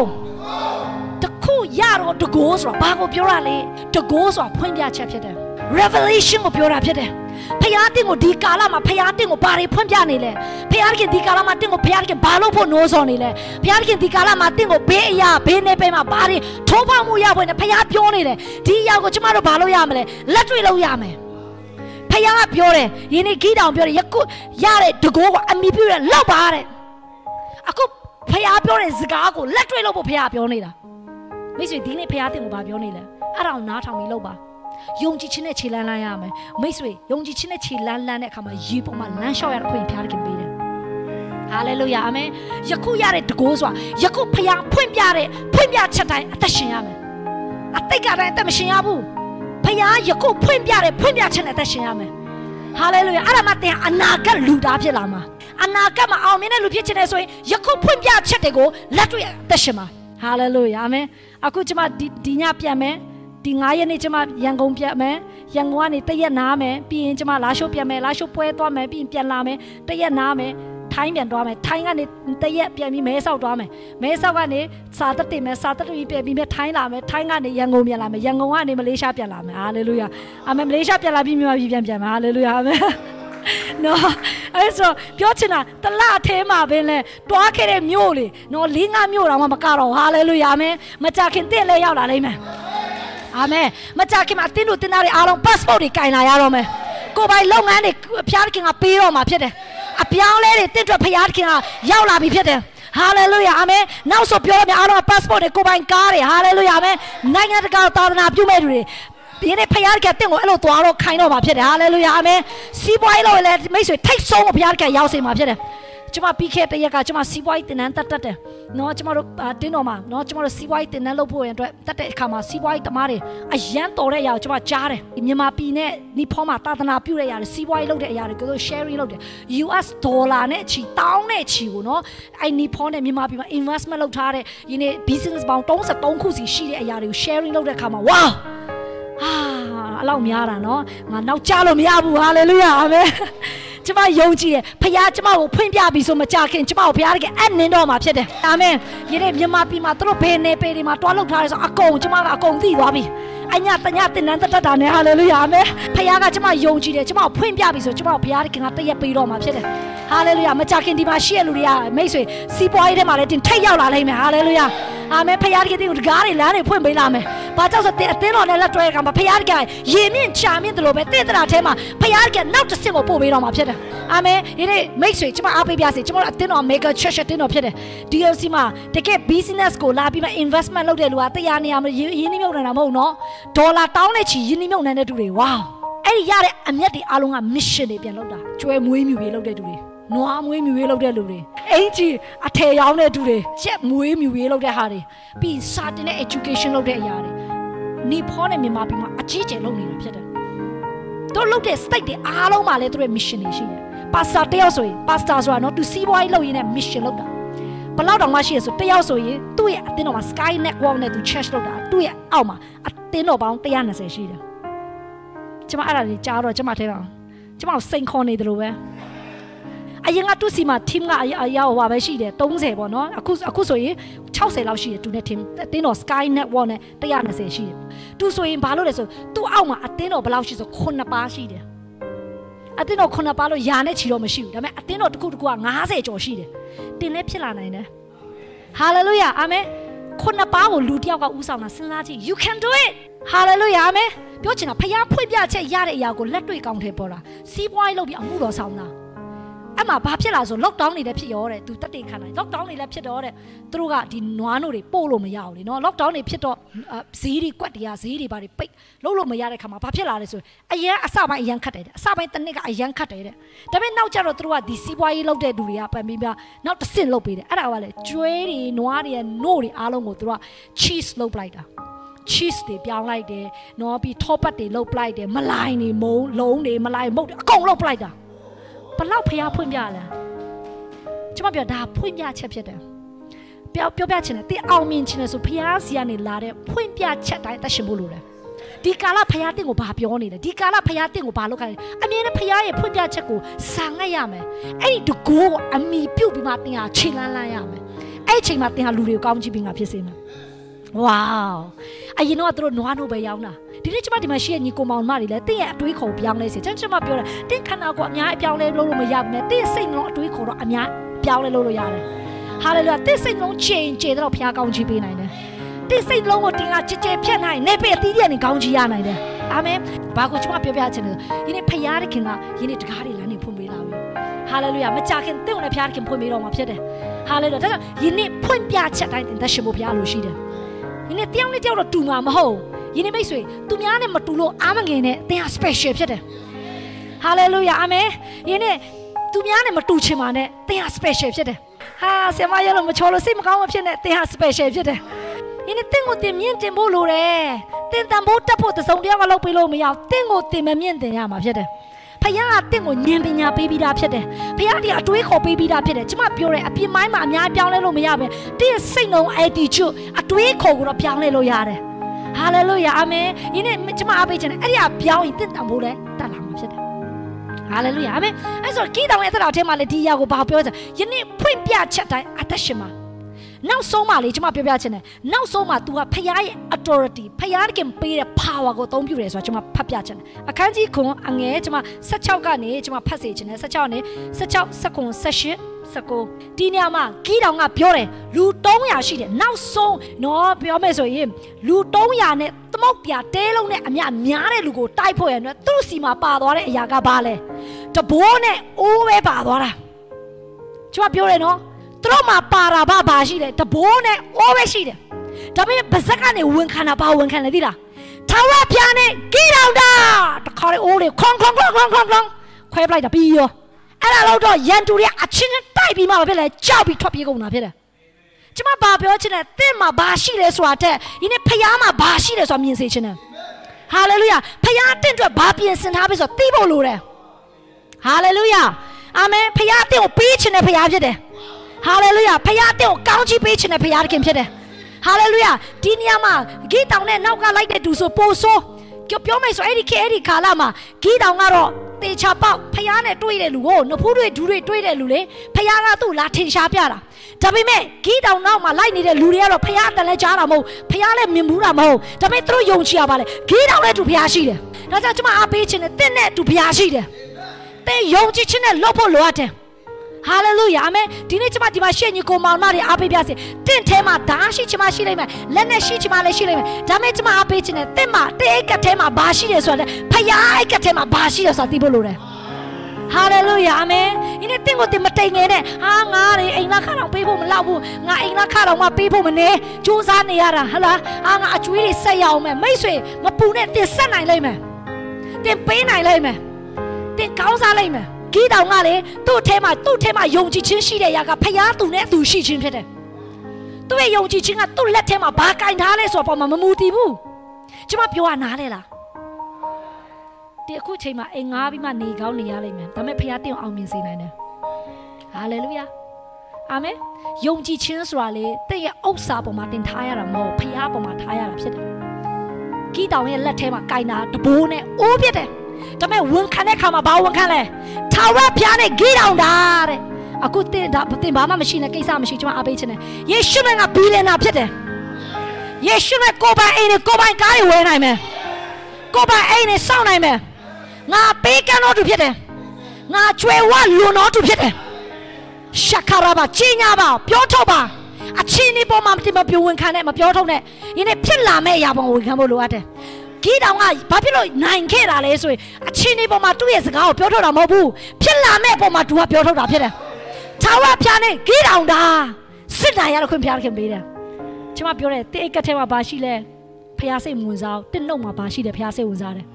Speaker 1: တခုရတော့တကောဆိုတာဘာကိုပြောရလဲတကောဆိုတာဖွင့်ပြချက်ဖြစ်တယ် revelation ကိုပြောတာဖြစ်တယ် ဖယားတင်ကိုဒီကာလမှာဖယားတင်ကိုဘာတွေဖွင့်ပြနေလဲဖယားခင်ဒီကာလမှာတင်ကိုဖယားခင်ဘာလို့ဖို့နိုးစော်နေလဲဖယားခင်ဒီကာလမှာတင်ကိုဘေးအရာဘေးနေပဲမှာဘာတွေထိုးပေါက်မှုရဖို့နဲ့ဖယားပြောနေတယ်ဒီအရာကိုကျမတို့ဘာလို့ရမလဲလက်တွေ့လို့ရမယ်ဖယားပြောတယ်ယင်းနေ့ဂီတောင်ပြောတယ်ယခုရတဲ့တကိုးကအမိပြုတဲ့လောက်ပါတဲ့အခုဖယားပြောတဲ့စကားကိုလက်တွေ့လို့ဖို့ဖယားပြောနေတာမိတ်ဆွေဒီနေ့ဖယားတင်ကိုဘာပြောနေလဲအဲ့ဒါကိုနားထောင်ပြီးလုပ်ပါ ယုံကြည်ခြင်းနဲ့ခြေလန်းလန်းရမယ်မိတ်ဆွေယုံကြည်ခြင်းနဲ့ခြေလန်းလန်းတဲ့အခါမှာရေပေါ်မှာလမ်းလျှောက်ရတဲ့ခွင့်ဖျားခင်ပေးတယ်ဟဟာလေလုယာအာမင်ယခုရတဲ့တကိုးဆိုတာယခုဖခင်ဖွင့်ပြတဲ့ဖွင့်ပြချက်တိုင်းအသက်ရှင်ရမယ်အတိတ်ကတိုင်းအသက်မရှင်ရဘူးဖခင်ယခုဖွင့်ပြတဲ့ဖွင့်ပြချက်နဲ့အသက်ရှင်ရမယ်ဟာလေလုယာအဲ့ဒါမှတင်အနာဂတ်လူသားဖြစ်လာမှာအနာဂတ်မှာအောင်မြင်တဲ့လူဖြစ်ချင်တယ်ဆိုရင်ယခုဖွင့်ပြချက်တွေကိုလက်တွေ့အသက်ရှင်မှာဟာလေလုယာအာမင်အခုကျွန်မဒီညပြန်မယ် ဒီ9ရက်နေ့ကျမရန်ကုန်ပြန်မယ်ရန်ကုန်ကနေတရက်နားမယ်ပြီးရင်ကျမလာရှိုးပြန်မယ်လာရှိုးပွဲသွားမယ်ပြီးရင်ပြန်လာမယ်တရက်နားမယ်ထိုင်းပြန်သွားမယ်ထိုင်းကနေတရက်ပြန်ပြီးမဲဆောက်သွားမယ်မဲဆောက်ကနေစာတက်တင်မယ်စာတက်ပြီးပြန်ပြီးမဲထိုင်းလာမယ်ထိုင်းကနေရန်ကုန်ပြန်လာမယ်ရန်ကုန်ကနေမလေးရှားပြန်လာမယ်ဟာလေလုယာအာမင်မလေးရှားပြန်လာပြီးမြန်မာပြည်ပြန်ပြန်မယ်ဟာလေလုယာအာမင်နော်အဲ့ဆိုပြောချင်တာတလအသေးမှာပဲလဲတွားခဲ့တဲ့မြို့လေနော်လေးငါမြို့တော့မှမကတော့ဟာလေလုယာအာမင်မကြခင်တင့်လဲရောက်လာလိမ့်မယ် အာမင်မကြခင်မှာတင်းတို့တင်းသားတွေအားလုံး passport တွေကင်လာရတော့မယ်ကိုပိုင်လုပ်ငန်းတွေဖျားခင်ကပေးတော့မှာဖြစ်တယ်အပြောင်းလဲတွေတင့်အတွက်ဖျားခင်ကရောက်လာပြီဖြစ်တယ်ဟာလေလုယာအာမင်နောက်ဆိုပြောရမယ်အားလုံး passport တွေကိုပိုင်ကားတွေဟာလေလုယာအာမင်နိုင်ငံတကာသာသနာပြုမဲ့သူတွေဒီနေ့ဖခင်ကတင့်ကိုအဲ့လိုသွားတော့ခိုင်းတော့မှာဖြစ်တယ်ဟာလေလုယာအာမင်စီးပွားရေးလို့လည်းမိတ်ဆွေထိတ်ဆုံးကိုဖခင်ကရောက်စေမှာဖြစ်တယ် ကျမပြီးခဲ့တဲ့ရက်ကကျမစီးပွားရေးတင်နန်းတက်တက်တယ်နော်ကျမတို့တင်းတော်မှာနော်ကျမတို့စီးပွားရေးတင်နန်းလုပ်ဖို့ရန်အတွက်တက်တဲ့အခါမှာစီးပွားရေးတမားတွေအရန်တော်တဲ့အရာကိုကျမကြားတယ်မြန်မာပြည်နဲ့နီဖောမှာတာသနာပြုတဲ့အရာတွေစီးပွားရေးလုပ်တဲ့အရာတွေကိုတို့ sharing လုပ်တယ် US ဒေါ်လာနဲ့ချီတောင်းနဲ့ချီကိုနော်အဲ့နီဖောနဲ့မြန်မာပြည်မှာ investment လုပ်ထားတဲ့ဒီနေ့ business ပေါင်း33ခုစီရှိတဲ့အရာတွေကို sharing လုပ်တဲ့အခါမှာ wow ဟာအလောက်များတာနော်ငါနောက်ကြလို့မရဘူးဟာလေလုယာအာမင် ကျမယုံကြည်တယ်ဖခင်ကျမကိုဖွင့်ပြပြီဆိုမကြခင်ကျမကိုဖခင်ကအနင်းတော့မှာဖြစ်တယ်အာမင်ယနေ့မြန်မာပြည်မှာသူတို့ဘယ်နေပေတွေမှာတွားလောက်ထားရဲဆိုအကုန်ကျမကအကုန်သိသွားပြီအညာတညာတင်နန်းတတ်တာနဲ့ဟာလေလုယာအာမင်ဖခင်ကကျမယုံကြည်တယ်ကျမကိုဖွင့်ပြပြီဆိုကျမကိုဖခင်ကတရက်ပေးတော့မှာဖြစ်တယ် ဟာလေလုယာမကြခင်ဒီမှာရှိရလူတွေကမိတ်ဆွေစီးပွားရေးထဲမှာလည်းတင်ထိတ်ရောက်လာလိမ့်မယ်ဟာလေလုယာအာမင်ဖခင်ကတင်ကိုတကားတွေလမ်းတွေဖွင့်ပေးလာမယ်ဘာကြောင့်ဆိုတဲ့အသင်းတော်နဲ့လက်တွဲကမှာဖခင်ကရေမြင့်ချာမြင့်တယ်လို့ပဲတင့်တရာထဲမှာဖခင်ကနောက်တစ်ဆင့်ကိုပို့ပေးတော့မှာဖြစ်တယ်အာမင်ဒီနေ့မိတ်ဆွေကျမအားပေးပြစေကျမတို့အသင်းတော် mega church အသင်းတော်ဖြစ်တယ် DLC မှာတကယ် business ကိုလာပြီးမှ investment လုပ်တဲ့လူကတရားနေရာမှာရင်းနှီးမြှုပ်နှံတာမဟုတ်နော်ဒေါ်လာတောင်းတဲ့ချီရင်းနှီးမြှုပ်နှံတဲ့သူတွေ wow အဲ့ဒီရတဲ့အမျက်တွေအားလုံးက mission တွေပြန်လုပ်တာကျွဲမွေးမြူရေးလုပ်တဲ့သူတွေ နွားမွေးမြူရေးလုပ်တဲ့လူတွေအင်ကြီးအထည်ရောင်းတဲ့သူတွေရက်မွေးမြူရေးလုပ်တဲ့ဟာတွေပြီးစာတင်တဲ့ education လုပ်တဲ့အရာတွေနီဖောနဲ့မြန်မာပြည်မှာအကြီးကျယ်လုပ်နေတာဖြစ်တယ်တို့လုပ်တဲ့ state တွေအားလုံးမှာလည်းသူတို့ mission တွေရှိတယ်ပါစတာတယောက်ဆိုရင်ပါစတာဆိုတာနော်သူစီးပွားရေးလုပ်ရင်းနဲ့ mission လုပ်တာဘလောက်တောင်မှရှိရဆိုတယောက်ဆိုရင်သူ့ရဲ့အတင်းတော်မှာ Sky Network နဲ့သူ church လုပ်တာသူ့ရဲ့အောက်မှာအတင်းတော်ပေါင်း120ရှိတယ်ကျမအဲ့ဒါကြီးကြားတော့ကျမထဲတော့ကျမစိန်ခေါ်နေတယ်လို့ပဲ အရင်ကသူ့စီမှာ team ကအရာဟောပဲရှိတယ်30ပေါ့နော်အခုအခုဆိုရင်60လောက်ရှိတယ်သူနဲ့ team အတင်းတော် Sky Network နဲ့120ရှိတယ်သူဆိုရင်ဘာလို့လဲဆိုသူ့အောက်မှာအတင်းတော်ဘယ်လောက်ရှိဆို9ပါးရှိတယ်အတင်းတော်9ပါးလို့ယာနဲ့ချီတော့မရှိဘူးဒါပေမဲ့အတင်းတော်တစ်ခုတစ်ခုက90ကျော်ရှိတယ်တင်လည်းဖြစ်လာနိုင်တယ် hallelujah amen ခုနှစ်ပါးကိုလူတယောက်ကဥဆောင်တာစဉ်းစားကြည့် you can do it hallelujah amen ပြောချင်တာဖခင်ဖွင့်ပြချက်ရတဲ့အရာကိုလက်တွေ့ကောင်းထဲပေါ်တာစီးပွားရေးလုပ်ပြီးအမှုတော်ဆောင်တာ အဲ့မှာဘာဖြစ်လာဆို lockdown နေလည်းဖြစ်ရောတဲ့သူတက်တင်ခံလိုက် lockdown နေလည်းဖြစ်တော့တဲ့သူတို့ကဒီနွားနို့တွေပို့လို့မရဘူးလေနော် lockdown နေဖြစ်တော့ဈေးတွေကွက်တွေကဈေးတွေဘာတွေပိတ်လုံးလို့မရတဲ့ခါမှာဘာဖြစ်လာလဲဆိုအရန်အစပိုင်းအရန်ခတ်တယ်တဲ့အစပိုင်းတစ်နှစ်ကအရန်ခတ်တယ်တဲ့ဒါပေမဲ့နောက်ကျတော့သူတို့ကဒီစီးပွားရေးလုပ်တဲ့လူတွေကပြန်ပြီးပြနောက်တစ်ဆင့်လုပ်ပေးတယ်အဲ့ဒါကလည်းကျွဲတွေနွားတွေနို့တွေအားလုံးကိုသူတို့က cheese လုပ်လိုက်တာ cheese တွေပြောင်းလိုက်တယ်နော်ပြီး top ပတ်တွေလုပ်ပလိုက်တယ်မလိုင်းတွေမုံလုံးတွေမလိုင်းမုတ်အကုန်လုပ်ပလိုက်တာ ဘလောက်ဖျားဖွင့်ပြလဲကျွန်မပြောဒါဖွင့်ပြချက်ဖြစ်တယ်ပြောပြောပြချင်တယ်တင်းအောင်မြင်ချင်တယ်ဆိုဖျားစီကနေလာတဲ့ဖွင့်ပြချက်တိုင်းတက်ရှင်ဖို့လိုတယ်ဒီကာလဖျားတင်းကိုဘာပြောနေလဲဒီကာလဖျားတင်းကိုဘာလုပ်ခိုင်းလဲအမြင်နဲ့ဖျားရဲ့ဖွင့်ပြချက်ကိုစာငတ်ရမယ်အဲ့ဒီတကိုးအမိပြုတ်ပြီးမှတင်းဟာခြေလန်းလန်းရမယ်အဲ့ဒီချိန်မှာတင်းဟာလူတွေကိုကောင်းကြည့်ပြီးငါဖြစ်စေမယ်ဝေါအရင်တော့သူတို့နွားနို့ပဲရောင်းတာ ဒီနေ့ကျမဒီမှာရှိတဲ့ညီကိုမောင်မတွေလည်းတင့်ရဲ့အတွေးခေါ်ပြောင်းလဲစေကျွန်တော်ပြောတာတင့်ခန္ဓာကိုယ်အများအပြောင်းလဲလုပ်လို့မရဘူးနဲ့တင့်စိတ်နှလုံးအတွေးခေါ်တော့အများပြောင်းလဲလုပ်လို့ရတယ်ဟာလေလုယာတင့်စိတ်နှလုံးချိန်ကျေတော့ဘုရားကောင်းချီးပေးနိုင်တယ်တင့်စိတ်နှလုံးကိုတင်ကကြည်ကြဲဖြတ်နိုင်နေပေအသီးတဲ့နေကောင်းချီးရနိုင်တယ်အာမင်ဘာကိုကျမပြောပြချင်လဲဒီနေ့ဖခင်တဲ့ခင်ကဒီနေ့တကားတွေလမ်းနေဖွင့်ပေးလာပြီဟာလေလုယာမကြခင်တင့်ကိုလည်းဘုရားခင်ဖွင့်ပေးတော့မှာဖြစ်တယ်ဟာလေလုယာဒါကြောင့်ဒီနေ့ဖွင့်ပြချက်တိုင်းတင်သက်ရှင်ဖို့ဘုရားလိုရှိတယ်ဒီနေ့တယောက်နဲ့တယောက်တော့တူမှာမဟုတ် ယင်းနေ့မိတ်ဆွေသူများနဲ့မတူလို့အားမငင်နဲ့သင်ဟာ special ဖြစ်တယ် hallelujah amen ယင်းနေ့သူများနဲ့မတူချင်ပါနဲ့သင်ဟာ special ဖြစ်တယ်ဟာဆရာမရလို့မချောလို့စိတ်မကောင်းမဖြစ်နဲ့သင်ဟာ special ဖြစ်တယ်ဒီနေ့တင့်ကိုတင်မြင့်တင်ဖို့လိုတယ်တင်တန်ဖို့တက်ဖို့တစုံတယောက်ကလုပ်ပေးလို့မရအောင်တင့်ကိုတင်မမြင့်တင်ရမှာဖြစ်တယ်ဖခင်ကတင့်ကိုဉာဏ်ပညာပေးပြီးသားဖြစ်တယ်ဖခင်ဒီအတွေးခေါ်ပေးပြီးသားဖြစ်တယ်ကျမပြောတယ်အပြင်ပိုင်းမှာအများပြောင်းလဲလို့မရဘူးတင့်စိတ်နှုံ attitude အတွေးခေါ်ကိုတော့ပြောင်းလဲလို့ရတယ် ဟာလေလုယာအာမင်ဒီနေ့ကျမအားပေးခြင်းနဲ့အဲ့ဒီအပြောင်းရင်တင့်တန်ဖို့လဲတက်လာမှာဖြစ်တယ်ဟာလေလုယာအာမင်အဲ့ဆိုကိတောင်ရဲ့အသက်တော်ထဲမှာလည်းဒီအရာကိုဘာပြောကြယနေ့ဖွင့်ပြချက်တိုင်းအသက်ရှင်မှာ နောက်ဆုံးမှလေကျွန်မပြောပြချင်တယ်နောက်ဆုံးမှ तू ကဖခင်ရဲ့ authority ဖခင်ကပေးတဲ့ power ကိုအသုံးပြုတယ်ဆိုတာကျွန်မဖတ်ပြချင်တယ်အခန်းကြီးခွန်အငယ်ကျွန်မ16ကနေကျွန်မဖတ်စေချင်တယ်16နဲ့16 19 18 19ဒီနေရာမှာဂီတောင်ကပြောတယ်လူ300ရှိတယ်နောက်ဆုံးနော်ပြောမယ်ဆိုရင်လူ300နဲ့သမုတ်ပြတဲလုံးနဲ့အမြများတဲ့လူကိုတိုက်ဖို့ရတဲ့သူ့စီမှာပါသွားတဲ့အရာကဘာလဲတဘိုးနဲ့အိုးပဲပါသွားတာကျွန်မပြောတယ်နော် သူတို့မှာပါတာဘာဘာရှိတယ်တဘိုးနဲ့အိုးပဲရှိတယ်ဒါပေမဲ့ပါဇက်ကနေဝန်ခံတာဘာဝန်ခံလဲသိလားထာဝရဘုရားနဲ့ဂီတောင်တာတခါလေအိုးလေခွန်ခွန်ခွန်ခွန်ခွန်ခွန်ခွဲပလိုက်တာပြီးရောအဲ့ဒါလို့တော့ရန်သူတွေအချင်းချင်းတိုက်ပြီးမှဘာဖြစ်လဲကြောက်ပြီးထွက်ပြေးကုန်တာဖြစ်တယ်ကျမဘာပြောချင်လဲတင့်မှာဘာရှိလဲဆိုတာတဲ့ဒီနေ့ဖျားမှာဘာရှိလဲဆိုတာမြင်စေချင်တယ်ဟာလေလုယာဖျားတင့်အတွက်ဘာပြင်ဆင်ထားပြီဆိုတော့သိဖို့လိုတယ်ဟာလေလုယာအာမင်ဖျားတင့်ကိုပေးချင်တဲ့ဖျားဖြစ်တယ် ဟာလေလုယာဖခင်တင့်ကိုကောင်းချီးပေးခြင်းနဲ့ဖခင်ခင်ဖြစ်တယ်ဟာလေလုယာဒီနေရာမှာဂီတောင်နဲ့နောက်ကလိုက်တဲ့သူဆိုပိုဆိုးပြောပြောမယ်ဆိုအဲ့ဒီခေအဲ့ဒီကာလမှာဂီတောင်ကတော့တေချာပေါက်ဖះနဲ့တွေ့တဲ့လူကိုနဖူးတွေဒူးတွေတွေ့တဲ့လူလေဖះကသူ့လာထင်ရှားပြတာဒါပေမဲ့ဂီတောင်နောက်မှာလိုက်နေတဲ့လူတွေကတော့ဖះအတန်လဲကြားတာမဟုတ်ဖះလည်းမြင်ဘူးတာမဟုတ်ဒါပေမဲ့သူတို့ယုံကြည်ရပါလေဂီတောင်နဲ့သူဖះရှိတယ်ဒါကြောင့်ကျွန်မအားပေးခြင်းနဲ့တင့်နဲ့သူဖះရှိတယ်တဲ့ယုံကြည်ခြင်းနဲ့လုပ်ဖို့လိုအပ်တယ် ဟာလေလုယာအာမင်ဒီနေ့ကျွန်မဒီမှာရှေ့ညီကိုမောင်မတွေအားပေးပြစေတင့်ထဲမှာဓာရှိချင်မရှိလိမ့်မယ်လက်နဲ့ရှိချင်မလည်းရှိလိမ့်မယ်ဒါမဲ့ကျွန်မအားပေးခြင်းနဲ့တင့်မှာတဲ့အိတ်ကထဲမှာဘာရှိတယ်ဆိုတော့ဖယားအိတ်ကထဲမှာဘာရှိတယ်ဆိုတာသိဖို့လိုတယ်ဟာလေလုယာအာမင်ဒီနေ့တင့်ကိုတင်မတိမ်ငယ်နဲ့ဟာငါတွေအိမ်သားခါတော့ပေးဖို့မလောက်ဘူးငါအိမ်သားခါတော့မှပေးဖို့မနေစူးစမ်းနေရတာဟလားဟာငါအကျွေးတွေဆက်ရအောင်မယ်မိတ်ဆွေမပူနဲ့တင်ဆက်နိုင်လိမ့်မယ်တင်ပေးနိုင်လိမ့်မယ်တင်ကောင်းစားလိမ့်မယ် ဂီတောင်ကလေသူ့အထဲမှာသူ့အထဲမှာယုံကြည်ခြင်းရှိတဲ့ຢာကဖျားသူနဲ့သူရှိခြင်းဖြစ်တယ်။သူ့ရဲ့ယုံကြည်ခြင်းကသူ့လက်ထဲမှာဘာကင်ထားလဲဆိုတော့ပေါ်မှာမမူတည်ဘူး။ကျမပြောရနားလေလား။ဒီအခုချိန်မှာအိမ်ငားပြီးမှနေကောင်းနေရလိမ့်မယ်။ဒါပေမဲ့ဖျားတင်အောင်မြင်စေနိုင်တယ်။ဟာလေလုယာ။အာမင်။ယုံကြည်ခြင်းဆိုတာလေတဲ့ရဲ့ဥစ္စာပေါ်မှာတင်ထားရတာမဟုတ်ဖျားပေါ်မှာထားရတာဖြစ်တယ်။ဂီတောင်ရဲ့လက်ထဲမှာကင်တာတဘိုးနဲ့အိုးဖြစ်တယ်။ ဒါပေမဲ့ဝန်ခံတဲ့ခါမှာဘာဝန်ခံလဲထာဝရဘုရားနဲ့ဂိတောင်တာတဲ့အခုတင်ဒါတင်ဘာမှမရှိနဲ့ကိစ္စမရှိကျွန်မအားပေးခြင်းနဲ့ယေရှုနဲ့ကဘီလင်နာဖြစ်တယ်ယေရှုနဲ့ကိုပိုင်အိမ်နဲ့ကိုပိုင်ကားတွေဝယ်နိုင်မယ်ကိုပိုင်အိမ်နဲ့စောင့်နိုင်မယ်ငါပေးကမ်းတော်သူဖြစ်တယ်ငါကျွဲဝလွန်တော်သူဖြစ်တယ်ရှခရဘာကြီးညာပါပြောထုတ်ပါအချင်းဒီပေါ်မှာတင်မပြောဝန်ခံနဲ့မပြောထုတ်နဲ့ဒီနေ့ဖြစ်လာမယ့်အရာပေါ်ဝန်ခံဖို့လိုအပ်တယ် ဂီတောင်ကဘာဖြစ်လို့နိုင်ခဲ့တာလဲဆိုရင်အချင်းဒီပေါ်မှာသူ့ရဲ့စကားကိုပြောထုတ်တာမဟုတ်ဘူးဖြစ်လာမဲ့ပေါ်မှာသူကပြောထုတ်တာဖြစ်တယ်ထာဝရဘုရားနဲ့ဂီတောင်တာစစ်နိုင်ရတော့ခွင့်ဘုရားခင်ပေးတယ်ကျွန်မပြောတယ်တိတ်အိတ်ကထဲမှာဘာရှိလဲဘုရားစိတ်ဝင်စားတင့်နှုတ်မှာဘာရှိတယ်ဘုရားစိတ်ဝင်စားတယ်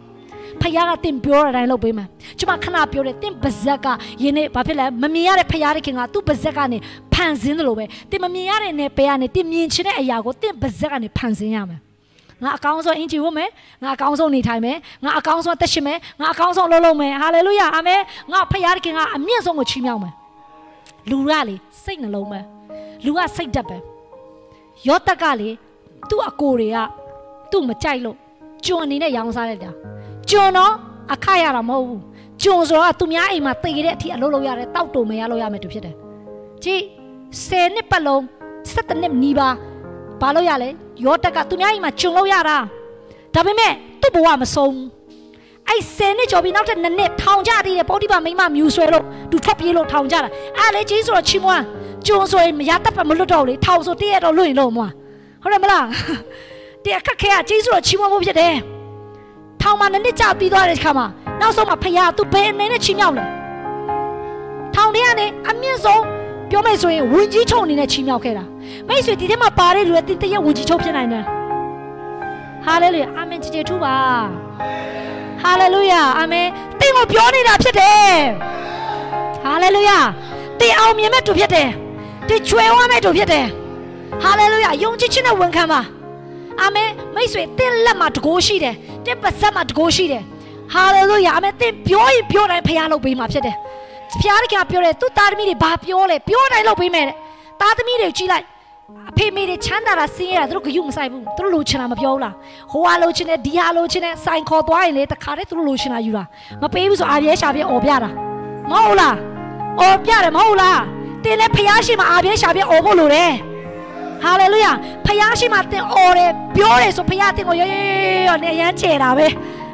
Speaker 1: ဖခင်ကတင်ပြောတဲ့အတိုင်းလုပ်ပေးမယ်။ကျွန်မခဏပြောတယ်တင်ပါဇက်ကယနေ့ဘာဖြစ်လဲမမြင်ရတဲ့ဖခင်တခင်ကသူ့ပါဇက်ကနေဖန်ဆင်းတယ်လို့ပဲတင်မမြင်ရတဲ့နယ်ပယ်ကနေတင်မြင်ချင်တဲ့အရာကိုတင်ပါဇက်ကနေဖန်ဆင်းရမယ် ငါအကောင်းဆုံးအင်ဂျီဝတ်မယ်ငါအကောင်းဆုံးနေထိုင်မယ်ငါအကောင်းဆုံးသက်ရှင်မယ်ငါအကောင်းဆုံးလုပ်လုပ်မယ်ဟာလေလုယာအာမင်ငါဖခင်တခင်ကအမြင့်ဆုံးကိုချီးမြှောက်မယ်လူကလေစိတ်နှလုံးပဲလူကစိတ်ဓာတ်ပဲယောသက်ကလေသူ့အကိုတွေကသူ့မကြိုက်လို့ကျွန်အနေနဲ့ရောင်းစားလိုက်တာကျွန်တော့အခရတာမဟုတ်ဘူးကျွန်ဆိုတော့သူများအိမ်မှာတည်တဲ့အထိအလုပ်လုပ်ရတယ်တောက်တုံမရလို့ရမယ်သူဖြစ်တယ်ကြည့်10နှစ်ပတ်လုံး17နှစ်နီးပါးဘာလို့ရလဲ ယောတက်ကသူများအိမ်မှာဂျုံလို့ရတာဒါပေမဲ့သူ့ဘဝမဆုံးအဲ့ဆယ်နှစ်ကျော်ပြီးနောက်ထပ်နှစ်နှစ်ထောင်ကြသေးတယ်ပေါတိပါမိမမြူဆွဲလို့သူထွက်ပြေးလို့ထောင်ကြတာအဲ့လေကြီးဆိုတော့ချီမွားဂျုံဆိုရင်မရတတ်ပါမလွတ်တော့လေထောင်ဆိုတည့်ရတော့လွတ်ရင်လို့မွားဟုတ်တယ်မလားတဲ့အခက်ခဲကကြီးဆိုတော့ချီမွားဖို့ဖြစ်တယ်ထောင်မှာနှစ်နှစ်ကြာပြီးသွားတဲ့ခါမှာနောက်ဆုံးမှာဖခင်သူဘယ်အနေနဲ့ချီမြောက်လဲထောင်ထဲကနေအမြင့်ဆုံး ပြောမယ်ဆိုရင်ဝင်ကြီးချုပ်အနေနဲ့ချီးမြှောက်ခဲ့တာမိတ်ဆွေဒီထဲမှာပါတဲ့လူတွေတင်းတရက်ဝင်ကြီးချုပ်ဖြစ်နိုင်တယ်ဟာလေလုယာအာမင်ကြည်ကြည်ထူပါဟာလေလုယာအာမင်တင်းကိုပြောနေတာဖြစ်တယ်ဟဟာလေလုယာတင်အောင်မြင်မဲ့သူဖြစ်တယ်တင်ချွဲဝမ်းမဲ့သူဖြစ်တယ်ဟာလေလုယာယုံကြည်ခြင်းနဲ့ဝန်ခံပါအာမင်မိတ်ဆွေတင်လက်မှာတကိုးရှိတယ်တင်ပါဇက်မှာတကိုးရှိတယ်ဟာလေလုယာအာမင်တင်ပြောရင်ပြောတိုင်းဖခင်လုပ်ပေးမှာဖြစ်တယ် ဖခင်ကပြောတယ်သူသားသမီးတွေဘာပြောလဲပြောတိုင်းလုပ်ပေးမယ်တဲ့သားသမီးတွေကြည့်လိုက်အဖေမေတွေချမ်းသာတာဆင်းရဲတာသူတို့ဂယုမဆိုင်ဘူးသူတို့လိုချင်တာမပြောဘူးလားဟိုဟာလိုချင်တယ်ဒီဟာလိုချင်တယ်စိုင်ခေါ်သွားရင်လေတခါတည်းသူတို့လိုချင်တာယူတာမပေးဘူးဆိုအာပြဲရှာပြဲអော်ပြတာမဟုတ်လားអော်ပြတယ်မဟုတ်လားတင်းလည်းဖျားရှိမှအာပြဲရှာပြဲអော်ဖို့လိုတယ်ဟာလေလုယာဖျားရှိမှတင်းអော်တယ်ပြောတယ်ဆိုဖျားတင်းကိုရောရောနဲ့ရမ်းချေတာပဲ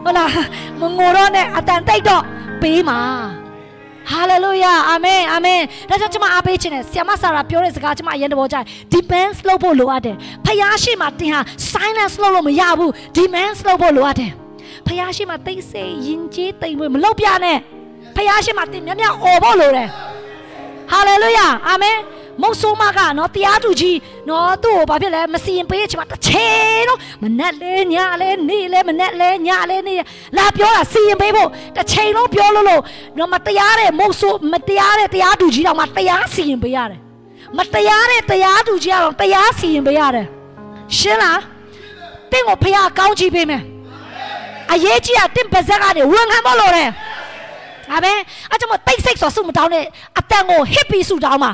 Speaker 1: ဟုတ်လားမငိုတော့နဲ့အတန်တိတ်တော့ပေးမှာ ဟာလေလုယာအာမင်အာမင်ဒါကြောင့်ကျွန်မအားပေးခြင်းနဲ့ဆ iam ဆာရာပြောတဲ့စကားကျွန်မအရင်တဘောကြိုက် depends လုပ်ဖို့လိုအပ်တယ်ဖျားရှိမှတင်ဟာ silence လုပ်လို့မရဘူး demands လုပ်ဖို့လိုအပ်တယ်ဖျားရှိမှတိတ်ဆိတ်ယဉ်ကျေးတိမ်မွေးမလုပ်ပြနဲ့ဖျားရှိမှတင်မြတ်မြတ်អော်ဖို့လိုတယ်ဟာလေလုယာအာမင် မုတ်ဆိုးမကနော်တရားသူကြီးနော်သူ့ကိုဘာဖြစ်လဲမစီရင်ပေးချင်မှတစ်ချိန်တော့မနဲ့လဲညလဲနေလဲမနဲ့လဲညလဲနေလာပြောတာစီရင်ပေးဖို့တစ်ချိန်လုံးပြောလို့လို့နော်မတရားတဲ့မုတ်ဆိုးမတရားတဲ့တရားသူကြီးတော့မှတရားစီရင်ပေးရတယ်မတရားတဲ့တရားသူကြီးကတော့တရားစီရင်ပေးရတယ်ရှင်းလားတင့်ကိုဖះကောင်းချီးပေးမယ်အရေးကြီးတာတင့်ပါဇက်ကနေဝန်ခံဖို့လိုတယ်ဒါပဲအကြောင်းမတိတ်ဆိတ်ဆိုဆုမတောင်းနဲ့အတန်ကိုဟစ်ပြီးဆုတောင်းပါ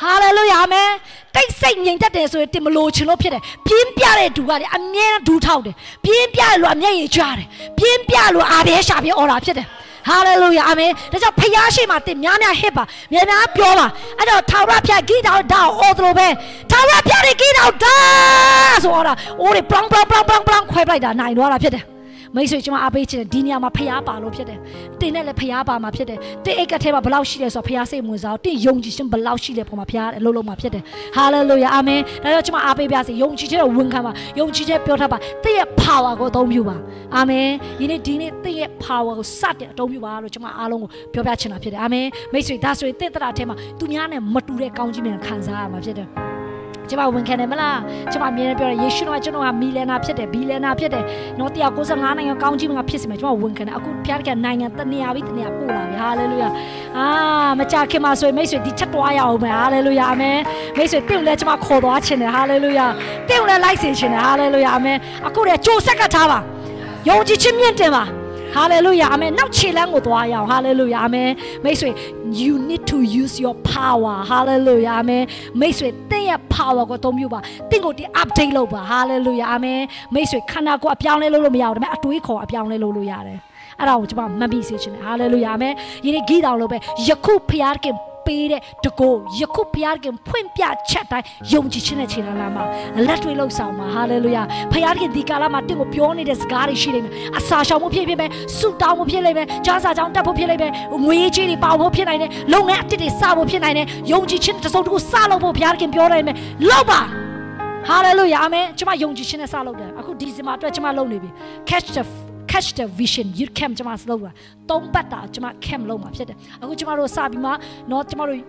Speaker 1: ဟာလေလုယာအာမင်တိတ်ဆိတ်ငြိမ်သက်တယ်ဆိုရင်တင်မလို့ချင်လို့ဖြစ်တယ်ပြင်းပြတဲ့ဒူကလေအမြဲဒူထောက်တယ်ပြင်းပြလို့အမျက်ရည်ကြွားတယ်ပြင်းပြလို့အာဘဲရှာပြအော်တာဖြစ်တယ်ဟာလေလုယာအာမင်ဒါကြောင့်ဖျားရှိမှတင်များများဟစ်ပါများများပြောပါအဲ့တော့ထာဝရဘုရားဂိတောင်တောင်အော်သလိုပဲထာဝရဘုရားရဲ့ဂိတောင်တောင်ဆိုတော့အိုးတွေပလောင်ပလောင်ပလောင်ပလောင်ပလောင်ခွဲပလိုက်တာနိုင်သွားတာဖြစ်တယ် မိတ်ဆွေကျွန်မအားပေးချင်တယ်ဒီနေရာမှာဖျားပါလို့ဖြစ်တယ်တင်နဲ့လည်းဖျားပါမှာဖြစ်တယ်တင်အိတ်ကထဲမှာဘလောက်ရှိလဲဆိုတော့ဖျားစိတ်ဝင်စားတင်ယုံကြည်ခြင်းဘလောက်ရှိလဲပေါ်မှာဖျားအလုံးလုံးမှာဖြစ်တယ်ဟာလေလုယာအာမင်ဒါကြောင့်ကျွန်မအားပေးပါစေယုံကြည်ခြင်းကိုဝန်ခံပါယုံကြည်ခြင်းပြောထားပါတင်ရဲ့ power ကိုအသုံးပြုပါအာမင်ဒီနေ့ဒီနေ့တင်ရဲ့ power ကိုစတဲ့အသုံးပြုပါလို့ကျွန်မအားလုံးကိုပြောပြချင်တာဖြစ်တယ်အာမင်မိတ်ဆွေဒါဆိုရင်တင်တရာထဲမှာသူများနဲ့မတူတဲ့ကောင်းကြီးမြန်ခံစားရမှာဖြစ်တယ် ကျမဝန်ခံတယ်မလားကျမအမြဲတမ်းပြောတယ်ယေရှုတော်ကကျွန်တော်ကမီလီယံနာဖြစ်တယ်ဘီလီယံနာဖြစ်တယ်နော်195နိုင်ငံကောင်းကြီးမှာဖြစ်စီမယ်ကျမဝန်ခံတယ်အခုဖျားကနိုင်ငံတနေရာပြီးတနေရာပို့လာပြီဟာလေလုယာအာမကြခင်မှာဆိုရင်မိတ်ဆွေဒီချက်တွားရအောင်မယ်ဟာလေလုယာအာမင်မိတ်ဆွေတင့်လည်းကျမခေါ်သွားခြင်းတယ်ဟာလေလုယာတင့်လည်းလိုက်စေခြင်းတယ်ဟာလေလုယာအာမင်အခုတည်းကြိုဆက်ကထားပါယုံကြည်ခြင်းမြင့်တင်ပါ ဟာလေလုယာအာမင်နောက်ခြေလမ်းကိုသွားရအောင်ဟာလေလုယာအာမင်မိတ်ဆွေ you need to use your power ဟာလေလုယာအာမင်မိတ်ဆွေတင့်ရဲ့ power ကိုအသုံးပြုပါတင့်ကိုဒီ update လုပ်ပါဟာလေလုယာအာမင်မိတ်ဆွေခန္ဓာကိုယ်အပြောင်းလဲလုပ်လို့မရဘူးဒါပေမဲ့အတွေးခေါ်အပြောင်းလဲလုပ်လို့ရတယ်အဲ့ဒါကိုကျွန်မမှတ်ပြီးစေချင်တယ်ဟာလေလုယာအာမင်ယနေ့ဂီတောင်လို့ပဲယခုဖျားခင် ပေးတဲ့တကိုယခုဘုရားခင်ဖွင့်ပြချက်တိုင်းယုံကြည်ခြင်းနဲ့ခြေလာလာမှာလက်တွေလှုပ်ဆောင်မှာဟာလေလုယာဘုရားခင်ဒီကာလမှာတင့်ကိုပြောနေတဲ့စကားတွေရှိနေမယ်အစာရှောင်မှုဖြစ်ဖြစ်ပဲဆုတောင်းမှုဖြစ်လိမ့်မယ်ကြားစာကြောင်းတက်ဖို့ဖြစ်လိမ့်မယ်ငွေကြေးတွေပေါဖို့ဖြစ်နိုင်တယ်လုပ်ငန်းအတစ်တွေစဖို့ဖြစ်နိုင်တယ်ယုံကြည်ခြင်းတစ်စုံတစ်ခုစလုပ်ဖို့ဘုရားခင်ပြောတယ်မယ်လုပ်ပါဟာလေလုယာအာမင်ကျွန်မယုံကြည်ခြင်းနဲ့စလုပ်တယ်အခုဒီဇင်ဘာအတွက်ကျွန်မလုပ်နေပြီ catch the catch the vision youth camp ကျွန်မစလုပ်တာသုံးပတ်တာကျွန်မ camp လုပ်မှာဖြစ်တယ်အခုကျွန်မတို့စပြီးမှเนาะကျွန်မတို့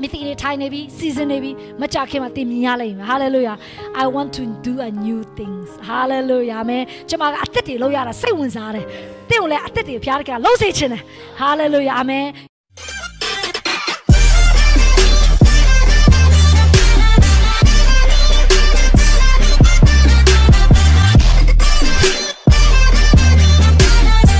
Speaker 1: မီတီတွေထိုင်နေပြီစီစဉ်နေပြီမကြခင်မှာတင်မြင်ရလိမ့်မယ် hallelujah i want to do a new things hallelujah မဲကျွန်မကအသက်တွေလောက်ရတာစိတ်ဝင်စားတယ်တင့်ကိုလည်းအသက်တွေဖျားတကယ်လှုပ်စေချင်တယ် hallelujah အာမင်